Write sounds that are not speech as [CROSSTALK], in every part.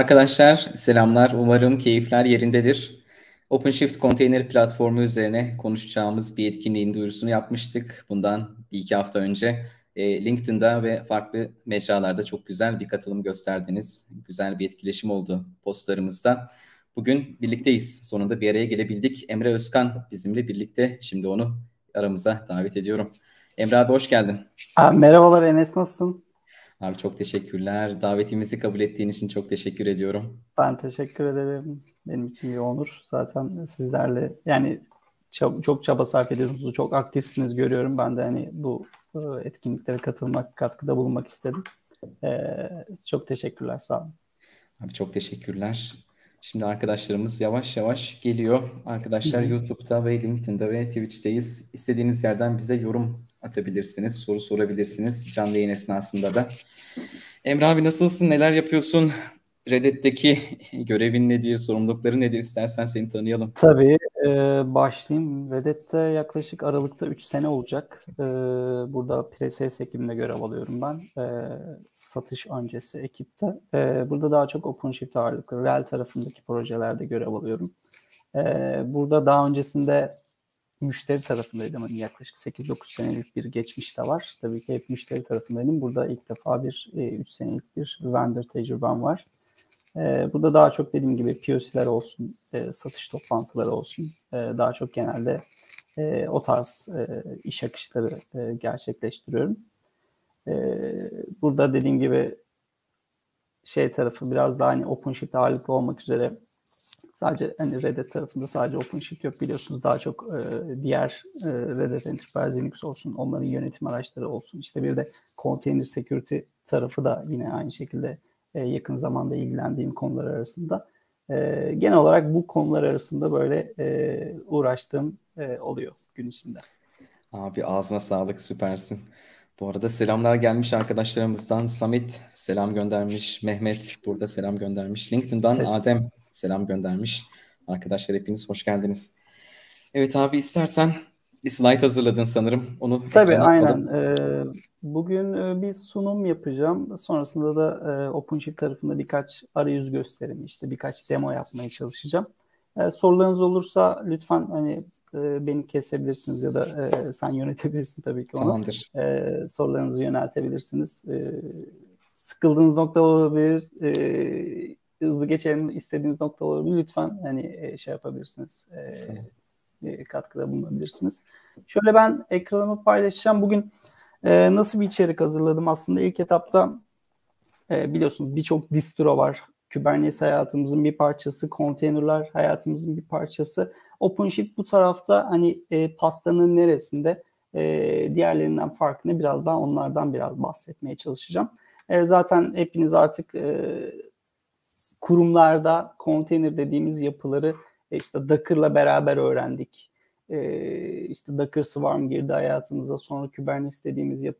Arkadaşlar selamlar. Umarım keyifler yerindedir. OpenShift konteyner platformu üzerine konuşacağımız bir etkinliğin duyurusunu yapmıştık. Bundan bir iki hafta önce e, LinkedIn'da ve farklı mecralarda çok güzel bir katılım gösterdiniz. Güzel bir etkileşim oldu postlarımızda. Bugün birlikteyiz. Sonunda bir araya gelebildik. Emre Özkan bizimle birlikte. Şimdi onu aramıza davet ediyorum. Emre abi hoş geldin. Abi, merhabalar Enes nasılsın? Abi çok teşekkürler. Davetimizi kabul ettiğin için çok teşekkür ediyorum. Ben teşekkür ederim. Benim için bir onur. Zaten sizlerle yani çok, çok çaba sarf ediyorsunuz. Çok aktifsiniz görüyorum. Ben de hani bu e, etkinliklere katılmak, katkıda bulunmak istedim. Ee, çok teşekkürler. Sağ olun. Abi çok teşekkürler. Şimdi arkadaşlarımız yavaş yavaş geliyor. Arkadaşlar YouTube'da ve LinkedIn'de ve Twitch'teyiz. İstediğiniz yerden bize yorum atabilirsiniz, soru sorabilirsiniz canlı yayın esnasında da. Emre abi nasılsın, neler yapıyorsun? Reddit'teki görevin nedir, sorumlulukları nedir? İstersen seni tanıyalım. Tabii, e, başlayayım. Reddit'te yaklaşık Aralık'ta 3 sene olacak. E, burada pre-sales ekibinde görev alıyorum ben. E, satış öncesi ekipte. E, burada daha çok OpenShift ağırlıklı, Real tarafındaki projelerde görev alıyorum. E, burada daha öncesinde müşteri tarafındaydım. Hani yaklaşık 8-9 senelik bir geçmiş de var. Tabii ki hep müşteri tarafındaydım. Burada ilk defa bir e, 3 senelik bir vendor tecrübem var. E, burada daha çok dediğim gibi POC'ler olsun, e, satış toplantıları olsun. E, daha çok genelde e, o tarz e, iş akışları e, gerçekleştiriyorum. E, burada dediğim gibi şey tarafı biraz daha hani OpenShift ağırlıklı olmak üzere Sadece hani Red Hat tarafında sadece OpenShift yok biliyorsunuz. Daha çok e, diğer e, Red Hat Enterprise Linux olsun, onların yönetim araçları olsun. İşte bir de Container Security tarafı da yine aynı şekilde e, yakın zamanda ilgilendiğim konular arasında. E, genel olarak bu konular arasında böyle e, uğraştığım e, oluyor gün içinde. Abi ağzına sağlık süpersin. Bu arada selamlar gelmiş arkadaşlarımızdan. Samet selam göndermiş. Mehmet burada selam göndermiş. LinkedIn'dan Adem selam göndermiş. Arkadaşlar hepiniz hoş geldiniz. Evet abi istersen bir slide hazırladın sanırım. Onu Tabii aynen. Ee, bugün e, bir sunum yapacağım. Sonrasında da e, OpenShift tarafında birkaç arayüz gösterimi, işte birkaç demo yapmaya çalışacağım. E, sorularınız olursa lütfen hani e, beni kesebilirsiniz ya da e, sen yönetebilirsin tabii ki onu. Tamamdır. E, sorularınızı yöneltebilirsiniz. E, sıkıldığınız nokta olabilir. E, hızlı geçelim istediğiniz nokta olabilir. Lütfen hani e, şey yapabilirsiniz. E, tamam. E, katkıda bulunabilirsiniz. Şöyle ben ekranımı paylaşacağım. Bugün e, nasıl bir içerik hazırladım? Aslında ilk etapta e, biliyorsunuz birçok distro var. Kubernetes hayatımızın bir parçası, konteynerler hayatımızın bir parçası. OpenShift bu tarafta hani e, pastanın neresinde e, diğerlerinden farkı ne biraz daha onlardan biraz bahsetmeye çalışacağım. E, zaten hepiniz artık e, kurumlarda konteyner dediğimiz yapıları e, işte Docker'la beraber öğrendik. E, işte Docker Swarm girdi hayatımıza. Sonra Kubernetes dediğimiz yap-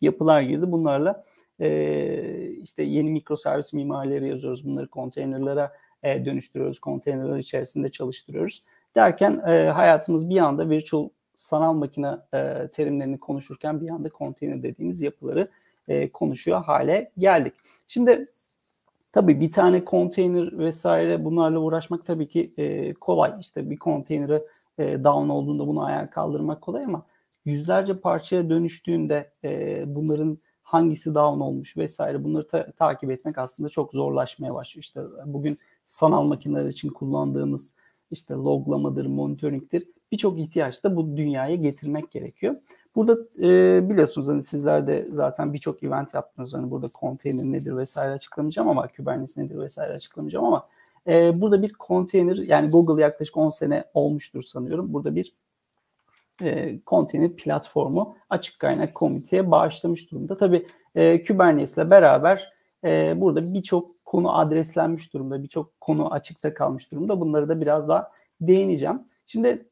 yapılar girdi. Bunlarla e, işte yeni mikroservis mimarileri yazıyoruz. Bunları konteynerlara dönüştürüyoruz. Konteynerler içerisinde çalıştırıyoruz. Derken hayatımız bir anda virtual sanal makine e, terimlerini konuşurken bir anda konteyner dediğimiz yapıları e, konuşuyor hale geldik. Şimdi Tabii bir tane konteyner vesaire bunlarla uğraşmak tabii ki e, kolay. İşte bir konteyneri e, down olduğunda bunu ayağa kaldırmak kolay ama yüzlerce parçaya dönüştüğünde e, bunların hangisi down olmuş vesaire bunları ta- takip etmek aslında çok zorlaşmaya başlıyor. İşte bugün sanal makineler için kullandığımız işte loglamadır, monitoring'tir birçok ihtiyaç da bu dünyaya getirmek gerekiyor. Burada e, biliyorsunuz hani sizler de zaten birçok event yaptınız. Hani burada konteyner nedir vesaire açıklamayacağım ama Kubernetes nedir vesaire açıklamayacağım ama e, burada bir konteyner yani Google yaklaşık 10 sene olmuştur sanıyorum. Burada bir e, platformu açık kaynak komiteye bağışlamış durumda. Tabii e, Kubernetes ile beraber e, burada birçok konu adreslenmiş durumda. Birçok konu açıkta kalmış durumda. Bunları da biraz daha değineceğim. Şimdi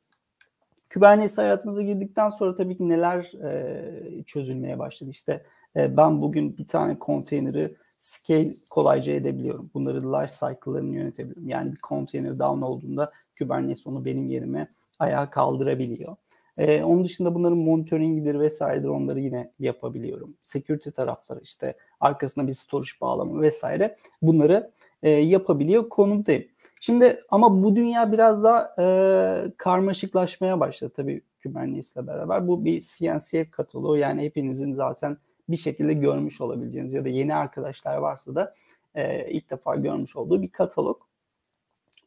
Kubernetes hayatımıza girdikten sonra tabii ki neler e, çözülmeye başladı. İşte e, ben bugün bir tane konteyneri scale kolayca edebiliyorum. Bunları life cycle'larını yönetebiliyorum. Yani bir konteyner down olduğunda Kubernetes onu benim yerime ayağa kaldırabiliyor. Ee, onun dışında bunların monitoringidir vesairedir onları yine yapabiliyorum. Security tarafları işte arkasına bir storage bağlama vesaire bunları e, yapabiliyor konumdayım. Şimdi ama bu dünya biraz daha e, karmaşıklaşmaya başladı tabii Kubernetes beraber. Bu bir CNCF kataloğu yani hepinizin zaten bir şekilde görmüş olabileceğiniz ya da yeni arkadaşlar varsa da e, ilk defa görmüş olduğu bir katalog.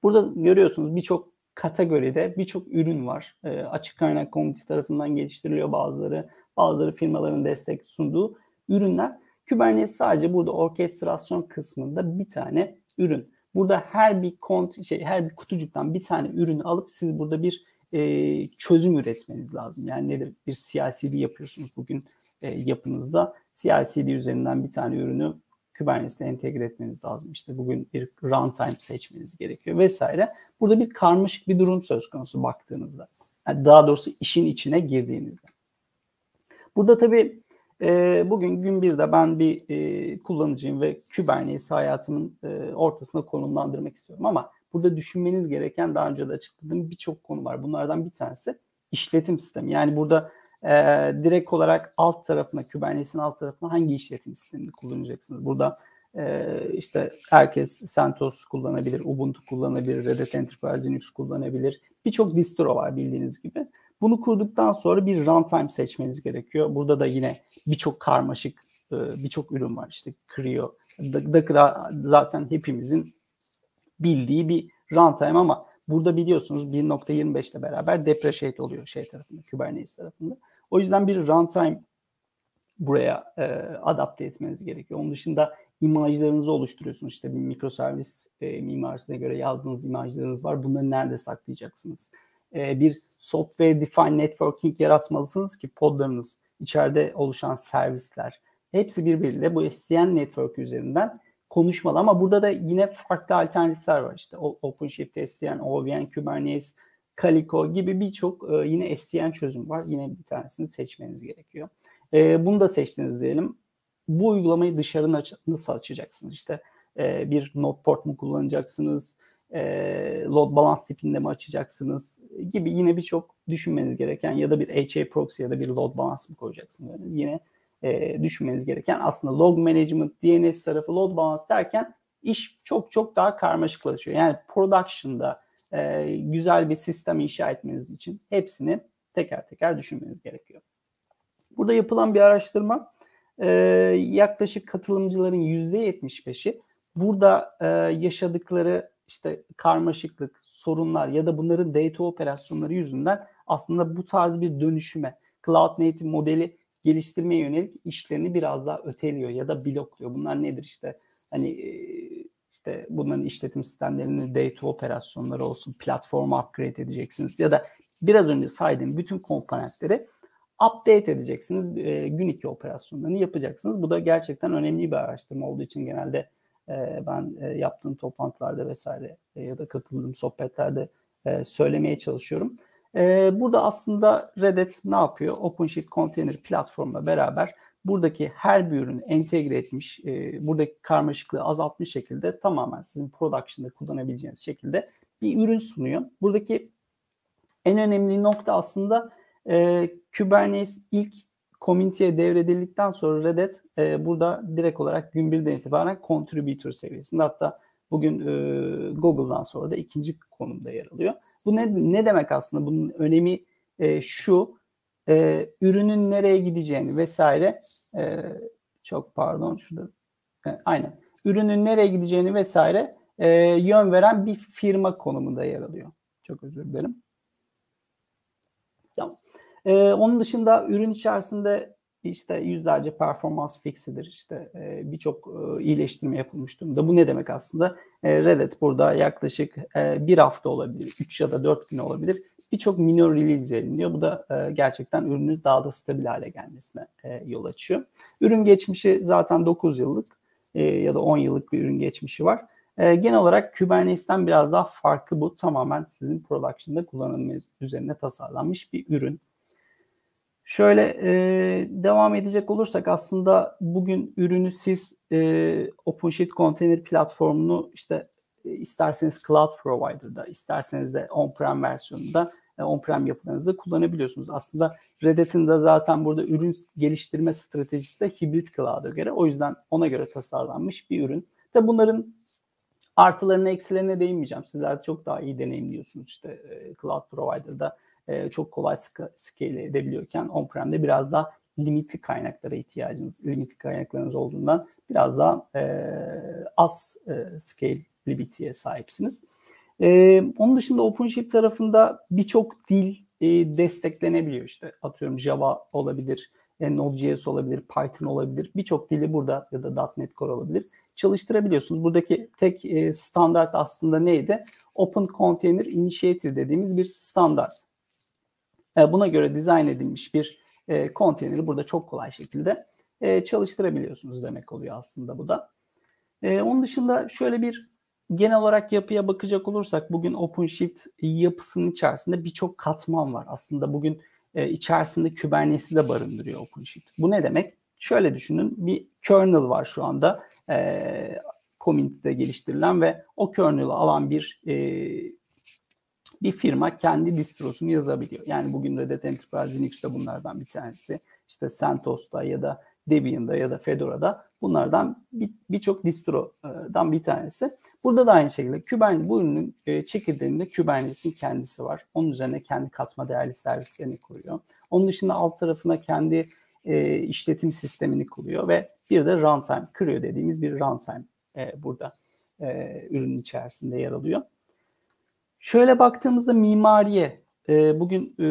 Burada görüyorsunuz birçok kategoride birçok ürün var. E, açık kaynak komünite tarafından geliştiriliyor bazıları. Bazıları firmaların destek sunduğu ürünler. Kubernetes sadece burada orkestrasyon kısmında bir tane ürün. Burada her bir kont şey her bir kutucuktan bir tane ürünü alıp siz burada bir e, çözüm üretmeniz lazım. Yani nedir? Bir CI/CD yapıyorsunuz bugün e, yapınızda. CI/CD üzerinden bir tane ürünü Kubernetes'e entegre etmeniz lazım. İşte bugün bir runtime seçmeniz gerekiyor vesaire. Burada bir karmaşık bir durum söz konusu baktığınızda. Yani daha doğrusu işin içine girdiğinizde. Burada tabii e, bugün gün birde ben bir e, kullanıcıyım ve Kubernetes hayatımın e, ortasına konumlandırmak istiyorum ama burada düşünmeniz gereken daha önce de açıkladığım birçok konu var. Bunlardan bir tanesi işletim sistemi. Yani burada e, direkt olarak alt tarafına, Kubernetes'in alt tarafına hangi işletim sistemini kullanacaksınız? Burada e, işte herkes CentOS kullanabilir, Ubuntu kullanabilir, Red Hat Enterprise Linux kullanabilir. Birçok distro var bildiğiniz gibi. Bunu kurduktan sonra bir runtime seçmeniz gerekiyor. Burada da yine birçok karmaşık e, birçok ürün var. İşte Creo, Docker zaten hepimizin bildiği bir runtime ama burada biliyorsunuz 1.25 ile beraber depreciate oluyor şey tarafında, Kubernetes tarafında. O yüzden bir runtime buraya e, adapte etmeniz gerekiyor. Onun dışında imajlarınızı oluşturuyorsunuz. İşte bir mikroservis e, mimarisine göre yazdığınız imajlarınız var. Bunları nerede saklayacaksınız? E, bir software defined networking yaratmalısınız ki podlarınız, içeride oluşan servisler hepsi birbiriyle bu SDN network üzerinden konuşmalı ama burada da yine farklı alternatifler var işte OpenShift, SDN, OVN, Kubernetes, Calico gibi birçok e, yine SDN çözüm var. Yine bir tanesini seçmeniz gerekiyor. E, bunu da seçtiniz diyelim. Bu uygulamayı dışarı nasıl açacaksınız? İşte e, bir node port mu kullanacaksınız? E, load balance tipinde mi açacaksınız? Gibi yine birçok düşünmeniz gereken ya da bir HA proxy ya da bir load balance mı koyacaksınız? Yani yine e, düşünmeniz gereken aslında log management, DNS tarafı, load balance derken iş çok çok daha karmaşıklaşıyor. Yani production'da e, güzel bir sistem inşa etmeniz için hepsini teker teker düşünmeniz gerekiyor. Burada yapılan bir araştırma e, yaklaşık katılımcıların %75'i burada e, yaşadıkları işte karmaşıklık, sorunlar ya da bunların data operasyonları yüzünden aslında bu tarz bir dönüşüme, cloud native modeli geliştirmeye yönelik işlerini biraz daha öteliyor ya da blokluyor. Bunlar nedir işte? Hani işte bunların işletim sistemlerini data operasyonları olsun, platformu upgrade edeceksiniz ya da biraz önce saydığım bütün komponentleri update edeceksiniz. E, gün iki operasyonlarını yapacaksınız. Bu da gerçekten önemli bir araştırma olduğu için genelde e, ben e, yaptığım toplantılarda vesaire e, ya da katıldığım sohbetlerde e, söylemeye çalışıyorum. E, burada aslında Red Hat ne yapıyor? OpenShift Container platformla beraber buradaki her bir ürünü entegre etmiş, e, buradaki karmaşıklığı azaltmış şekilde tamamen sizin production'da kullanabileceğiniz şekilde bir ürün sunuyor. Buradaki en önemli nokta aslında Kubernetes ilk community'ye devredildikten sonra Red e, burada direkt olarak gün birden itibaren contributor seviyesinde hatta bugün e, Google'dan sonra da ikinci konumda yer alıyor. Bu ne, ne demek aslında? Bunun önemi e, şu e, ürünün nereye gideceğini vesaire e, çok pardon şurada e, aynen ürünün nereye gideceğini vesaire e, yön veren bir firma konumunda yer alıyor. Çok özür dilerim. Tamam. E, onun dışında ürün içerisinde işte yüzlerce performans fixidir. İşte e, birçok e, iyileştirme yapılmış durumda. Bu ne demek aslında? E, Reddit burada yaklaşık e, bir hafta olabilir, 3 ya da 4 gün olabilir. Birçok minor release veriliyor. Bu da e, gerçekten ürünün daha da stabil hale gelmesine e, yol açıyor. Ürün geçmişi zaten 9 yıllık e, ya da 10 yıllık bir ürün geçmişi var. E, genel olarak Kubernetes'ten biraz daha farkı bu. Tamamen sizin production'da kullanılması üzerine tasarlanmış bir ürün. Şöyle e, devam edecek olursak aslında bugün ürünü siz e, OpenShift Container platformunu işte e, isterseniz cloud provider'da, isterseniz de on-prem versiyonunda e, on-prem yapılarınızda kullanabiliyorsunuz. Aslında Red Hat'in de zaten burada ürün geliştirme stratejisi de hibrit cloud'a göre. O yüzden ona göre tasarlanmış bir ürün. Tabi bunların artılarına eksilerine değinmeyeceğim. Sizler çok daha iyi deneyimliyorsunuz işte e, cloud provider'da çok kolay scale edebiliyorken on-prem'de biraz daha limitli kaynaklara ihtiyacınız, limitli kaynaklarınız olduğundan biraz daha e, az e, scalability'ye sahipsiniz. E, onun dışında OpenShift tarafında birçok dil e, desteklenebiliyor. İşte atıyorum Java olabilir, e, Node.js olabilir, Python olabilir. Birçok dili burada ya da .NET Core olabilir. Çalıştırabiliyorsunuz. Buradaki tek e, standart aslında neydi? Open Container Initiative dediğimiz bir standart. E, buna göre dizayn edilmiş bir e, konteyneri burada çok kolay şekilde e, çalıştırabiliyorsunuz demek oluyor aslında bu da. Onun dışında şöyle bir genel olarak yapıya bakacak olursak bugün OpenShift yapısının içerisinde birçok katman var. Aslında bugün içerisinde Kubernetes'i de barındırıyor OpenShift. Bu ne demek? Şöyle düşünün bir kernel var şu anda e, community'de geliştirilen ve o kernel'ı alan bir e, bir firma kendi distrosunu yazabiliyor. Yani bugün Red Hat Enterprise Linux'ta bunlardan bir tanesi. İşte CentOS'ta ya da Debian'da ya da Fedora'da bunlardan birçok bir distrodan bir tanesi. Burada da aynı şekilde Kubernetes bu ürünün e, çekirdeğinde Kubernetes'in kendisi var. Onun üzerine kendi katma değerli servislerini kuruyor. Onun dışında alt tarafına kendi e, işletim sistemini kuruyor ve bir de runtime, kırıyor dediğimiz bir runtime e, burada e, ürünün içerisinde yer alıyor. Şöyle baktığımızda mimariye e, bugün e,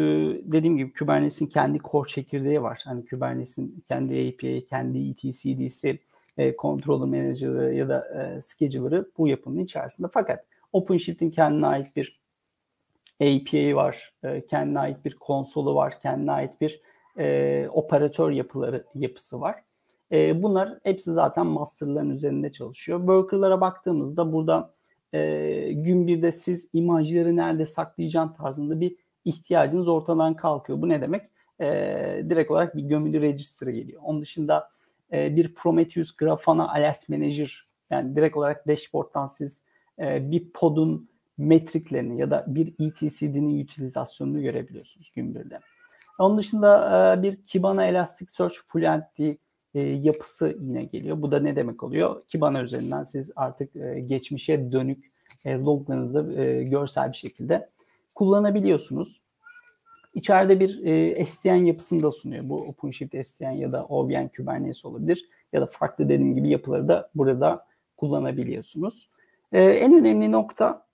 dediğim gibi Kubernetes'in kendi core çekirdeği var. Hani Kubernetes'in kendi API, kendi etcd'si, e, controller manager'ı ya da e, scheduler'ı bu yapının içerisinde. Fakat OpenShift'in kendine ait bir API var, e, kendine ait bir konsolu var, kendine ait bir e, operatör yapıları yapısı var. E, bunlar hepsi zaten masterların üzerinde çalışıyor. Worker'lara baktığımızda burada e, gün birde siz imajları nerede saklayacağın tarzında bir ihtiyacınız ortadan kalkıyor. Bu ne demek? E, direkt olarak bir gömülü register geliyor. Onun dışında e, bir Prometheus Grafana Alert Manager yani direkt olarak dashboard'tan siz e, bir podun metriklerini ya da bir etcd'nin utilizasyonunu görebiliyorsunuz gün birde. Onun dışında e, bir Kibana Elasticsearch Fluentd e, yapısı yine geliyor. Bu da ne demek oluyor? Kibana üzerinden siz artık e, geçmişe dönük e, loglarınızda e, görsel bir şekilde kullanabiliyorsunuz. İçeride bir e, SDN yapısını da sunuyor. Bu OpenShift SDN ya da OVN Kubernetes olabilir. Ya da farklı dediğim gibi yapıları da burada kullanabiliyorsunuz. E, en önemli nokta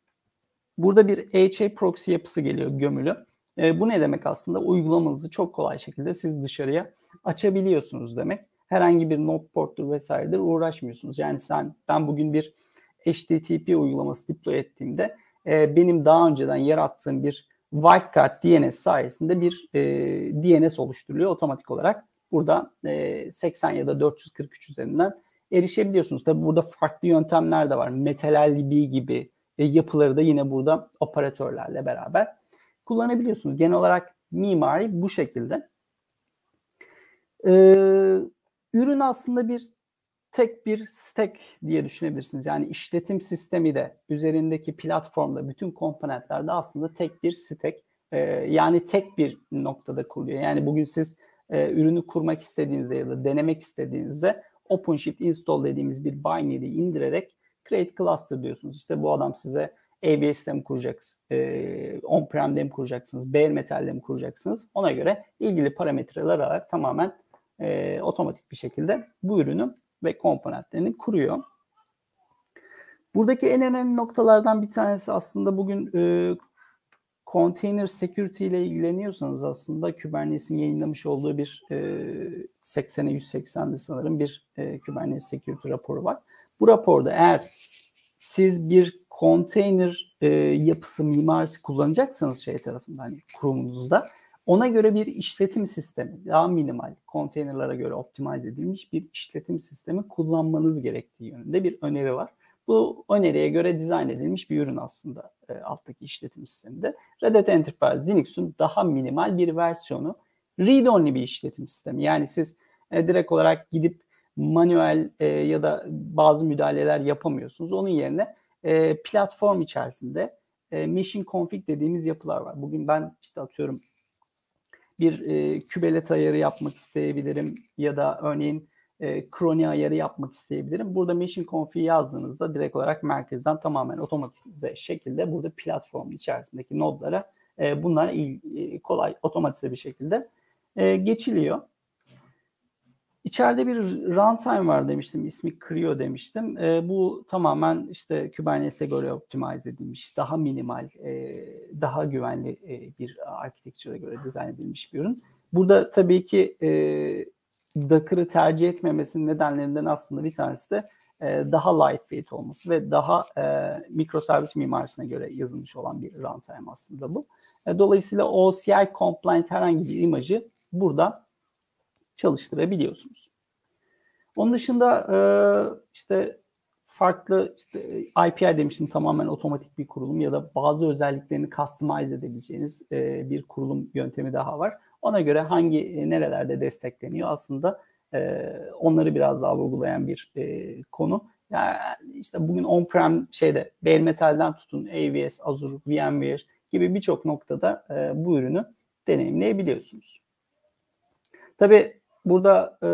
burada bir HA proxy yapısı geliyor gömülü. E, bu ne demek aslında? Uygulamanızı çok kolay şekilde siz dışarıya açabiliyorsunuz demek herhangi bir node port'tur vesairedir uğraşmıyorsunuz. Yani sen ben bugün bir HTTP uygulaması deploy ettiğimde e, benim daha önceden yarattığım bir wildcard DNS sayesinde bir e, DNS oluşturuluyor otomatik olarak. Burada e, 80 ya da 443 üzerinden erişebiliyorsunuz. Tabi burada farklı yöntemler de var. MetalLB gibi e, yapıları da yine burada operatörlerle beraber kullanabiliyorsunuz. Genel olarak mimari bu şekilde. Ee, Ürün aslında bir tek bir stack diye düşünebilirsiniz. Yani işletim sistemi de üzerindeki platformda bütün komponentlerde aslında tek bir stack. E, yani tek bir noktada kuruluyor. Yani bugün siz e, ürünü kurmak istediğinizde ya da denemek istediğinizde OpenShift install dediğimiz bir binary indirerek create cluster diyorsunuz. İşte bu adam size AWS'de mi kuracaksınız, e, on-prem'de mi kuracaksınız, bare metal'de mi kuracaksınız? Ona göre ilgili parametreler alarak tamamen e, otomatik bir şekilde bu ürünü ve komponentlerini kuruyor. Buradaki en önemli noktalardan bir tanesi aslında bugün e, container security ile ilgileniyorsanız aslında Kubernetes'in yayınlamış olduğu bir e, 80'e 180'de sanırım bir e, Kubernetes security raporu var. Bu raporda eğer siz bir container e, yapısı mimarisi kullanacaksanız şey tarafından hani kurumunuzda ona göre bir işletim sistemi, daha minimal, konteynerlara göre optimize edilmiş bir işletim sistemi kullanmanız gerektiği yönünde bir öneri var. Bu öneriye göre dizayn edilmiş bir ürün aslında e, alttaki işletim sisteminde. Red Hat Enterprise Linux'un daha minimal bir versiyonu read-only bir işletim sistemi. Yani siz e, direkt olarak gidip manuel e, ya da bazı müdahaleler yapamıyorsunuz. Onun yerine e, platform içerisinde e, machine config dediğimiz yapılar var. Bugün ben işte atıyorum bir e, kübelet ayarı yapmak isteyebilirim ya da örneğin e, kroni ayarı yapmak isteyebilirim. Burada machine config yazdığınızda direkt olarak merkezden tamamen otomatize şekilde burada platform içerisindeki nodlara e, bunlar e, kolay otomatize bir şekilde e, geçiliyor. İçeride bir runtime var demiştim. ismi Creo demiştim. E, bu tamamen işte Kubernetes'e göre optimize edilmiş, daha minimal, e, daha güvenli e, bir architecture'a göre dizayn edilmiş bir ürün. Burada tabii ki e, Docker'ı tercih etmemesinin nedenlerinden aslında bir tanesi de e, daha lightweight olması ve daha e, mikroservis mimarisine göre yazılmış olan bir runtime aslında bu. E, dolayısıyla OCI compliant herhangi bir imajı burada çalıştırabiliyorsunuz. Onun dışında e, işte farklı işte API demiştim tamamen otomatik bir kurulum ya da bazı özelliklerini customize edebileceğiniz e, bir kurulum yöntemi daha var. Ona göre hangi e, nerelerde destekleniyor aslında e, onları biraz daha vurgulayan bir e, konu. Yani işte bugün on-prem şeyde Bare Metal'den tutun AWS, Azure, VMware gibi birçok noktada e, bu ürünü deneyimleyebiliyorsunuz. Tabii burada e,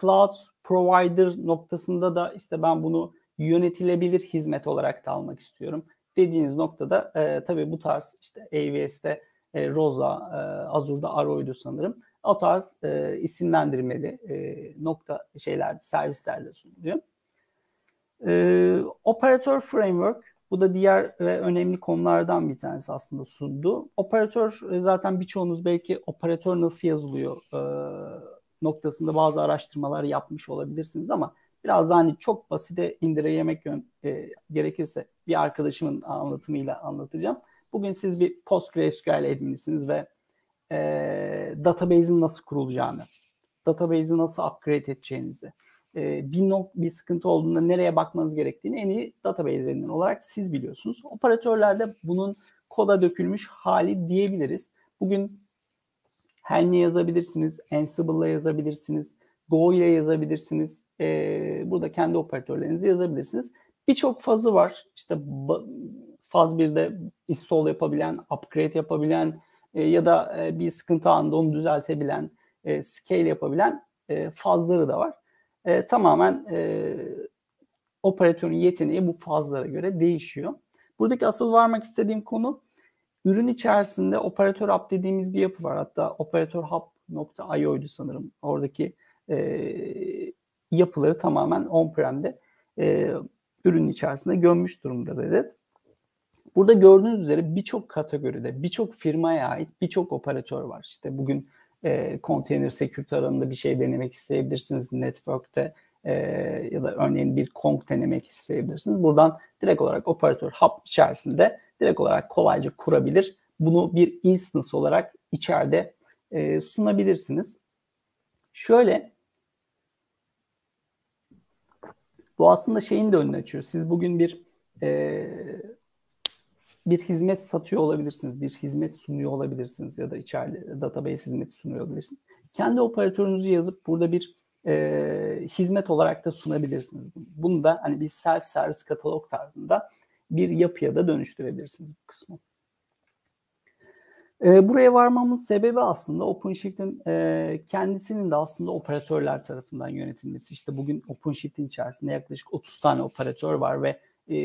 cloud provider noktasında da işte ben bunu yönetilebilir hizmet olarak da almak istiyorum. Dediğiniz noktada e, tabii bu tarz işte AWS'te e, Rosa, e, Azure'da Arroy'du sanırım. O tarz e, isimlendirmeli e, nokta şeyler, servislerde sunuluyor. E, operatör framework bu da diğer ve önemli konulardan bir tanesi aslında sundu. Operatör e, zaten birçoğunuz belki operatör nasıl yazılıyor e, noktasında bazı araştırmalar yapmış olabilirsiniz ama biraz daha hani çok basite indirgemek e, gerekirse bir arkadaşımın anlatımıyla anlatacağım. Bugün siz bir PostgreSQL adminisiniz ve e, database'in nasıl kurulacağını, database'i nasıl upgrade edeceğinizi, e, bir, nok bir sıkıntı olduğunda nereye bakmanız gerektiğini en iyi database admin olarak siz biliyorsunuz. Operatörlerde bunun koda dökülmüş hali diyebiliriz. Bugün Helm'le yazabilirsiniz, Ansible'la yazabilirsiniz, Go ile yazabilirsiniz. Ee, burada kendi operatörlerinizi yazabilirsiniz. Birçok fazı var. İşte faz 1'de install yapabilen, upgrade yapabilen e, ya da e, bir sıkıntı anında onu düzeltebilen, e, scale yapabilen e, fazları da var. E, tamamen e, operatörün yeteneği bu fazlara göre değişiyor. Buradaki asıl varmak istediğim konu Ürün içerisinde operatör hub dediğimiz bir yapı var. Hatta operatör hub.io'ydu sanırım. Oradaki e, yapıları tamamen on-prem'de e, ürün içerisinde gömmüş durumda Reddit. Burada gördüğünüz üzere birçok kategoride, birçok firmaya ait birçok operatör var. İşte bugün e, container security alanında bir şey denemek isteyebilirsiniz. Network'te e, ya da örneğin bir Kong denemek isteyebilirsiniz. Buradan direkt olarak operatör hub içerisinde direkt olarak kolayca kurabilir. Bunu bir instance olarak içeride e, sunabilirsiniz. Şöyle bu aslında şeyin de önünü açıyor. Siz bugün bir e, bir hizmet satıyor olabilirsiniz, bir hizmet sunuyor olabilirsiniz ya da içeride database hizmeti sunuyor olabilirsiniz. Kendi operatörünüzü yazıp burada bir e, hizmet olarak da sunabilirsiniz. Bunu da hani bir self service katalog tarzında bir yapıya da dönüştürebilirsiniz bu kısmı. E, buraya varmamın sebebi aslında OpenShift'in e, kendisinin de aslında operatörler tarafından yönetilmesi. İşte bugün OpenShift'in içerisinde yaklaşık 30 tane operatör var ve e,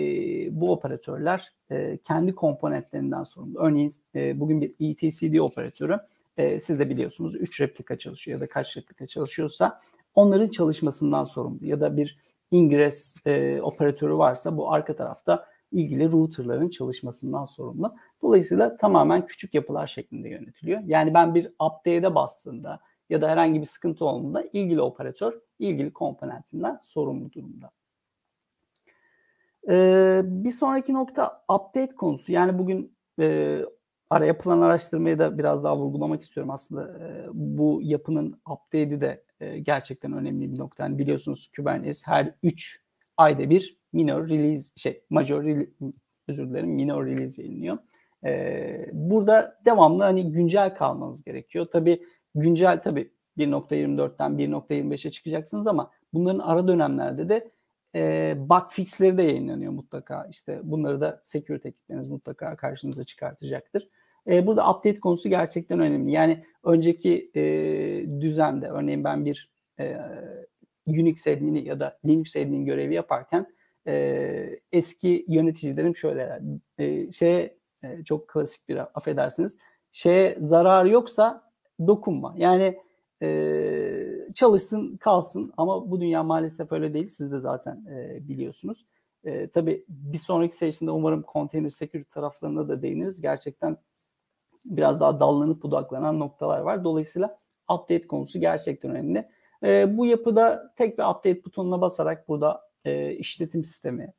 bu operatörler e, kendi komponentlerinden sorumlu. Örneğin e, bugün bir etcd operatörü e, siz de biliyorsunuz 3 replika çalışıyor ya da kaç replika çalışıyorsa onların çalışmasından sorumlu. Ya da bir ingress e, operatörü varsa bu arka tarafta ilgili routerların çalışmasından sorumlu. Dolayısıyla tamamen küçük yapılar şeklinde yönetiliyor. Yani ben bir update'e bastığında ya da herhangi bir sıkıntı olduğunda ilgili operatör ilgili komponentinden sorumlu durumda. Ee, bir sonraki nokta update konusu. Yani bugün e, ara yapılan araştırmayı da biraz daha vurgulamak istiyorum. Aslında e, bu yapının update'i de e, gerçekten önemli bir nokta. Yani biliyorsunuz Kubernetes her 3 ayda bir minor release şey major özür dilerim minor release yayınlıyor. Ee, burada devamlı hani güncel kalmanız gerekiyor. Tabi güncel tabi 1.24'ten 1.25'e çıkacaksınız ama bunların ara dönemlerde de e, bug fixleri de yayınlanıyor mutlaka. İşte bunları da security ekipleriniz mutlaka karşınıza çıkartacaktır. E, burada update konusu gerçekten önemli. Yani önceki e, düzende örneğin ben bir e, Unix admini ya da Linux admin görevi yaparken e, eski yöneticilerim şöyle e, şey e, çok klasik bir affedersiniz şeye zarar yoksa dokunma. Yani e, çalışsın kalsın ama bu dünya maalesef öyle değil. Siz de zaten e, biliyorsunuz. E, tabii bir sonraki session'da umarım container security taraflarına da değiniriz. Gerçekten biraz daha dallanıp budaklanan noktalar var. Dolayısıyla update konusu gerçekten önemli. E, bu yapıda tek bir update butonuna basarak burada e, işletim sistemi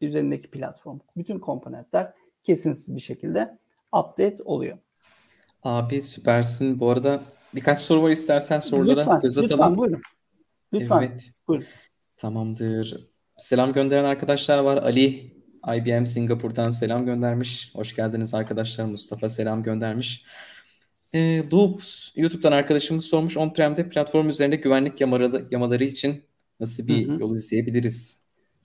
üzerindeki platform, bütün komponentler kesintisiz bir şekilde update oluyor. Abi süpersin. Bu arada birkaç soru var istersen sorulara lütfen, göz atalım. Lütfen buyurun. Lütfen. Evet. Buyurun. Tamamdır. Selam gönderen arkadaşlar var. Ali IBM Singapur'dan selam göndermiş. Hoş geldiniz arkadaşlar. Mustafa selam göndermiş. E, Loops YouTube'dan arkadaşımız sormuş. On-prem'de platform üzerinde güvenlik yamaları, yamaları için nasıl bir hı hı. yol izleyebiliriz?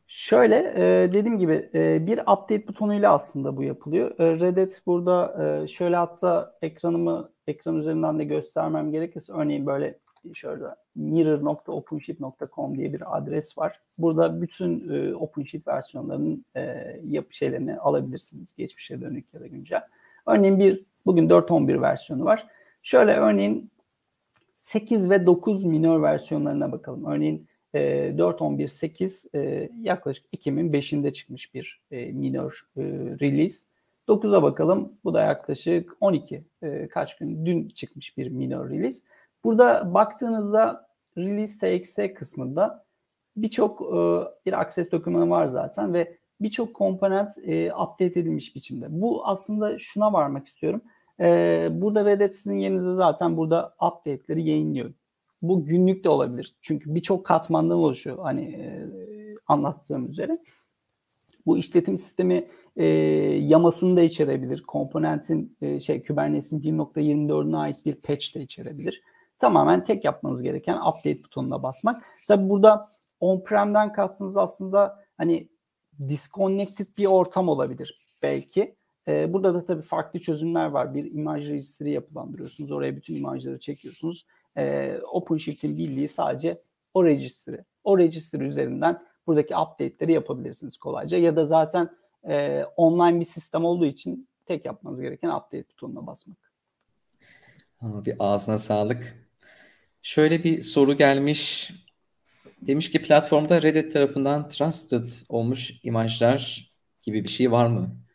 Şöyle e, dediğim gibi e, bir update butonuyla aslında bu yapılıyor. E, Reddit burada e, şöyle hatta ekranımı ekran üzerinden de göstermem gerekirse örneğin böyle şöyle mirror.openshift.com diye bir adres var. Burada bütün e, OpenShift versiyonlarının e, yapı şeylerini alabilirsiniz. Geçmişe dönük ya da güncel. Örneğin bir bugün 4.11 versiyonu var. Şöyle örneğin 8 ve 9 minor versiyonlarına bakalım. Örneğin e, 4.11.8 e, yaklaşık 2005'inde çıkmış bir e, minor e, release. 9'a bakalım. Bu da yaklaşık 12 e, kaç gün dün çıkmış bir minor release. Burada baktığınızda release txt kısmında birçok e, bir access dokümanı var zaten ve birçok komponent e, update edilmiş biçimde. Bu aslında şuna varmak istiyorum. E, burada Red sizin yerinizde zaten burada update'leri yayınlıyor. Bu günlük de olabilir. Çünkü birçok katmandan oluşuyor hani e, anlattığım üzere. Bu işletim sistemi e, yamasını da içerebilir. Komponentin e, şey Kubernetes'in 1.24'üne ait bir patch de içerebilir. Tamamen tek yapmanız gereken update butonuna basmak. Tabi burada on-prem'den kastınız aslında hani disconnected bir ortam olabilir belki. Ee, burada da tabii farklı çözümler var. Bir imaj registri yapılandırıyorsunuz. Oraya bütün imajları çekiyorsunuz. Ee, OpenShift'in bildiği sadece o registri. O registri üzerinden buradaki update'leri yapabilirsiniz kolayca. Ya da zaten e, online bir sistem olduğu için tek yapmanız gereken update butonuna basmak. Abi ağzına sağlık. Şöyle bir soru gelmiş. Demiş ki platformda Reddit tarafından trusted olmuş imajlar gibi bir şey var mı?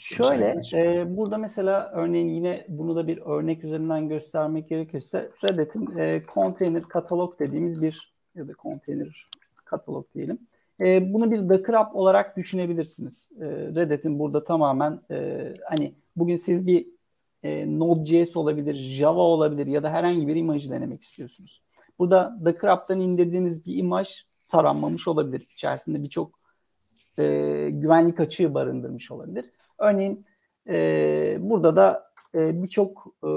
Şöyle e, burada mesela örneğin yine bunu da bir örnek üzerinden göstermek gerekirse Reddit'in e, container katalog dediğimiz bir ya da container katalog diyelim. E, bunu bir Docker app olarak düşünebilirsiniz. E, Reddit'in burada tamamen e, hani bugün siz bir e, Node.js olabilir, Java olabilir ya da herhangi bir imajı denemek istiyorsunuz. Burada Docker app'tan indirdiğiniz bir imaj taranmamış olabilir. İçerisinde birçok e, güvenlik açığı barındırmış olabilir. Örneğin e, burada da e, birçok e,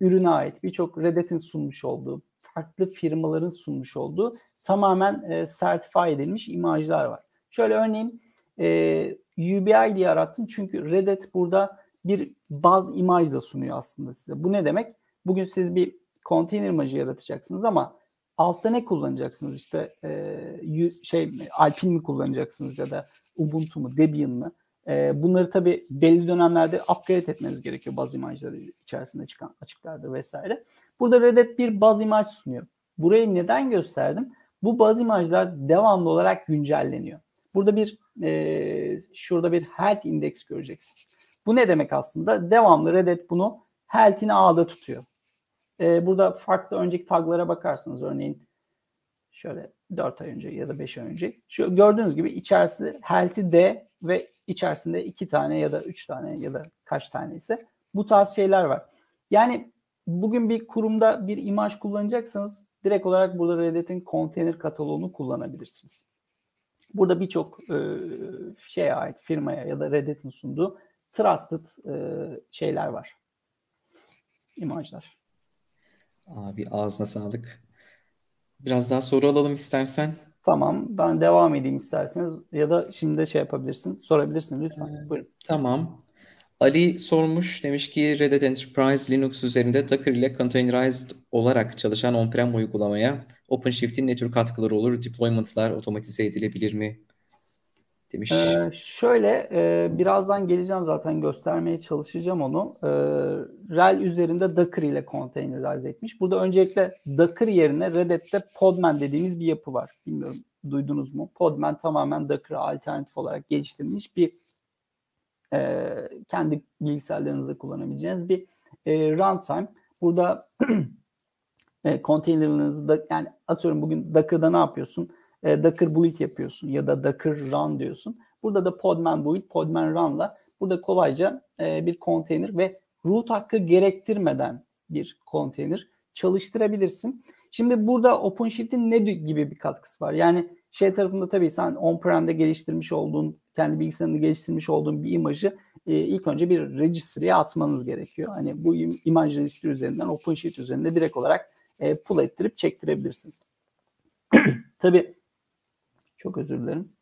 ürüne ait, birçok Reddit'in sunmuş olduğu, farklı firmaların sunmuş olduğu tamamen e, sertify edilmiş imajlar var. Şöyle örneğin e, UBI diye arattım çünkü Reddit burada bir baz imaj da sunuyor aslında size. Bu ne demek? Bugün siz bir konteyner imajı yaratacaksınız ama altta ne kullanacaksınız? İşte e, şey Alpine mi kullanacaksınız ya da Ubuntu mu, Debian mı? E, bunları tabii belli dönemlerde upgrade etmeniz gerekiyor baz imajları içerisinde çıkan açıklarda vesaire. Burada Reddit bir baz imaj sunuyor. Burayı neden gösterdim? Bu baz imajlar devamlı olarak güncelleniyor. Burada bir e, şurada bir health index göreceksiniz. Bu ne demek aslında? Devamlı Reddit bunu health'ini ağda tutuyor. E, burada farklı önceki taglara bakarsınız. Örneğin şöyle 4 ay önce ya da 5 ay önce. Şu gördüğünüz gibi içerisinde health'i D ve içerisinde 2 tane ya da 3 tane ya da kaç tane ise bu tarz şeyler var. Yani bugün bir kurumda bir imaj kullanacaksanız direkt olarak burada Reddit'in konteyner kataloğunu kullanabilirsiniz. Burada birçok e, şeye ait firmaya ya da Reddit'in sunduğu trusted e, şeyler var. İmajlar. Abi ağzına sağlık. Biraz daha soru alalım istersen. Tamam. Ben devam edeyim isterseniz. Ya da şimdi de şey yapabilirsin. Sorabilirsin lütfen. Ee, Buyurun. Tamam. Ali sormuş. Demiş ki Red Hat Enterprise Linux üzerinde Docker ile containerized olarak çalışan on-prem uygulamaya OpenShift'in ne tür katkıları olur? Deployment'lar otomatize edilebilir mi? Demiş. Ee, şöyle e, birazdan geleceğim zaten göstermeye çalışacağım onu. E, RHEL üzerinde Docker ile containerize etmiş. Burada öncelikle Docker yerine Red Hat'te Podman dediğimiz bir yapı var. Bilmiyorum duydunuz mu? Podman tamamen Docker'a alternatif olarak geliştirilmiş bir e, kendi bilgisayarlarınızda kullanabileceğiniz bir e, runtime. Burada [CLEARS THROAT] e, containerlarınızı da yani atıyorum bugün Docker'da ne yapıyorsun? E, Docker build yapıyorsun ya da Docker run diyorsun. Burada da Podman build, Podman run'la burada kolayca e, bir konteyner ve root hakkı gerektirmeden bir konteyner çalıştırabilirsin. Şimdi burada OpenShift'in ne gibi bir katkısı var? Yani şey tarafında tabii sen on-prem'de geliştirmiş olduğun, kendi bilgisayarında geliştirmiş olduğun bir imajı e, ilk önce bir registry'e atmanız gerekiyor. Hani bu im- imaj registry üzerinden OpenShift üzerinde direkt olarak e, pull ettirip çektirebilirsiniz. [CLEARS THROAT] tabii çok özür dilerim.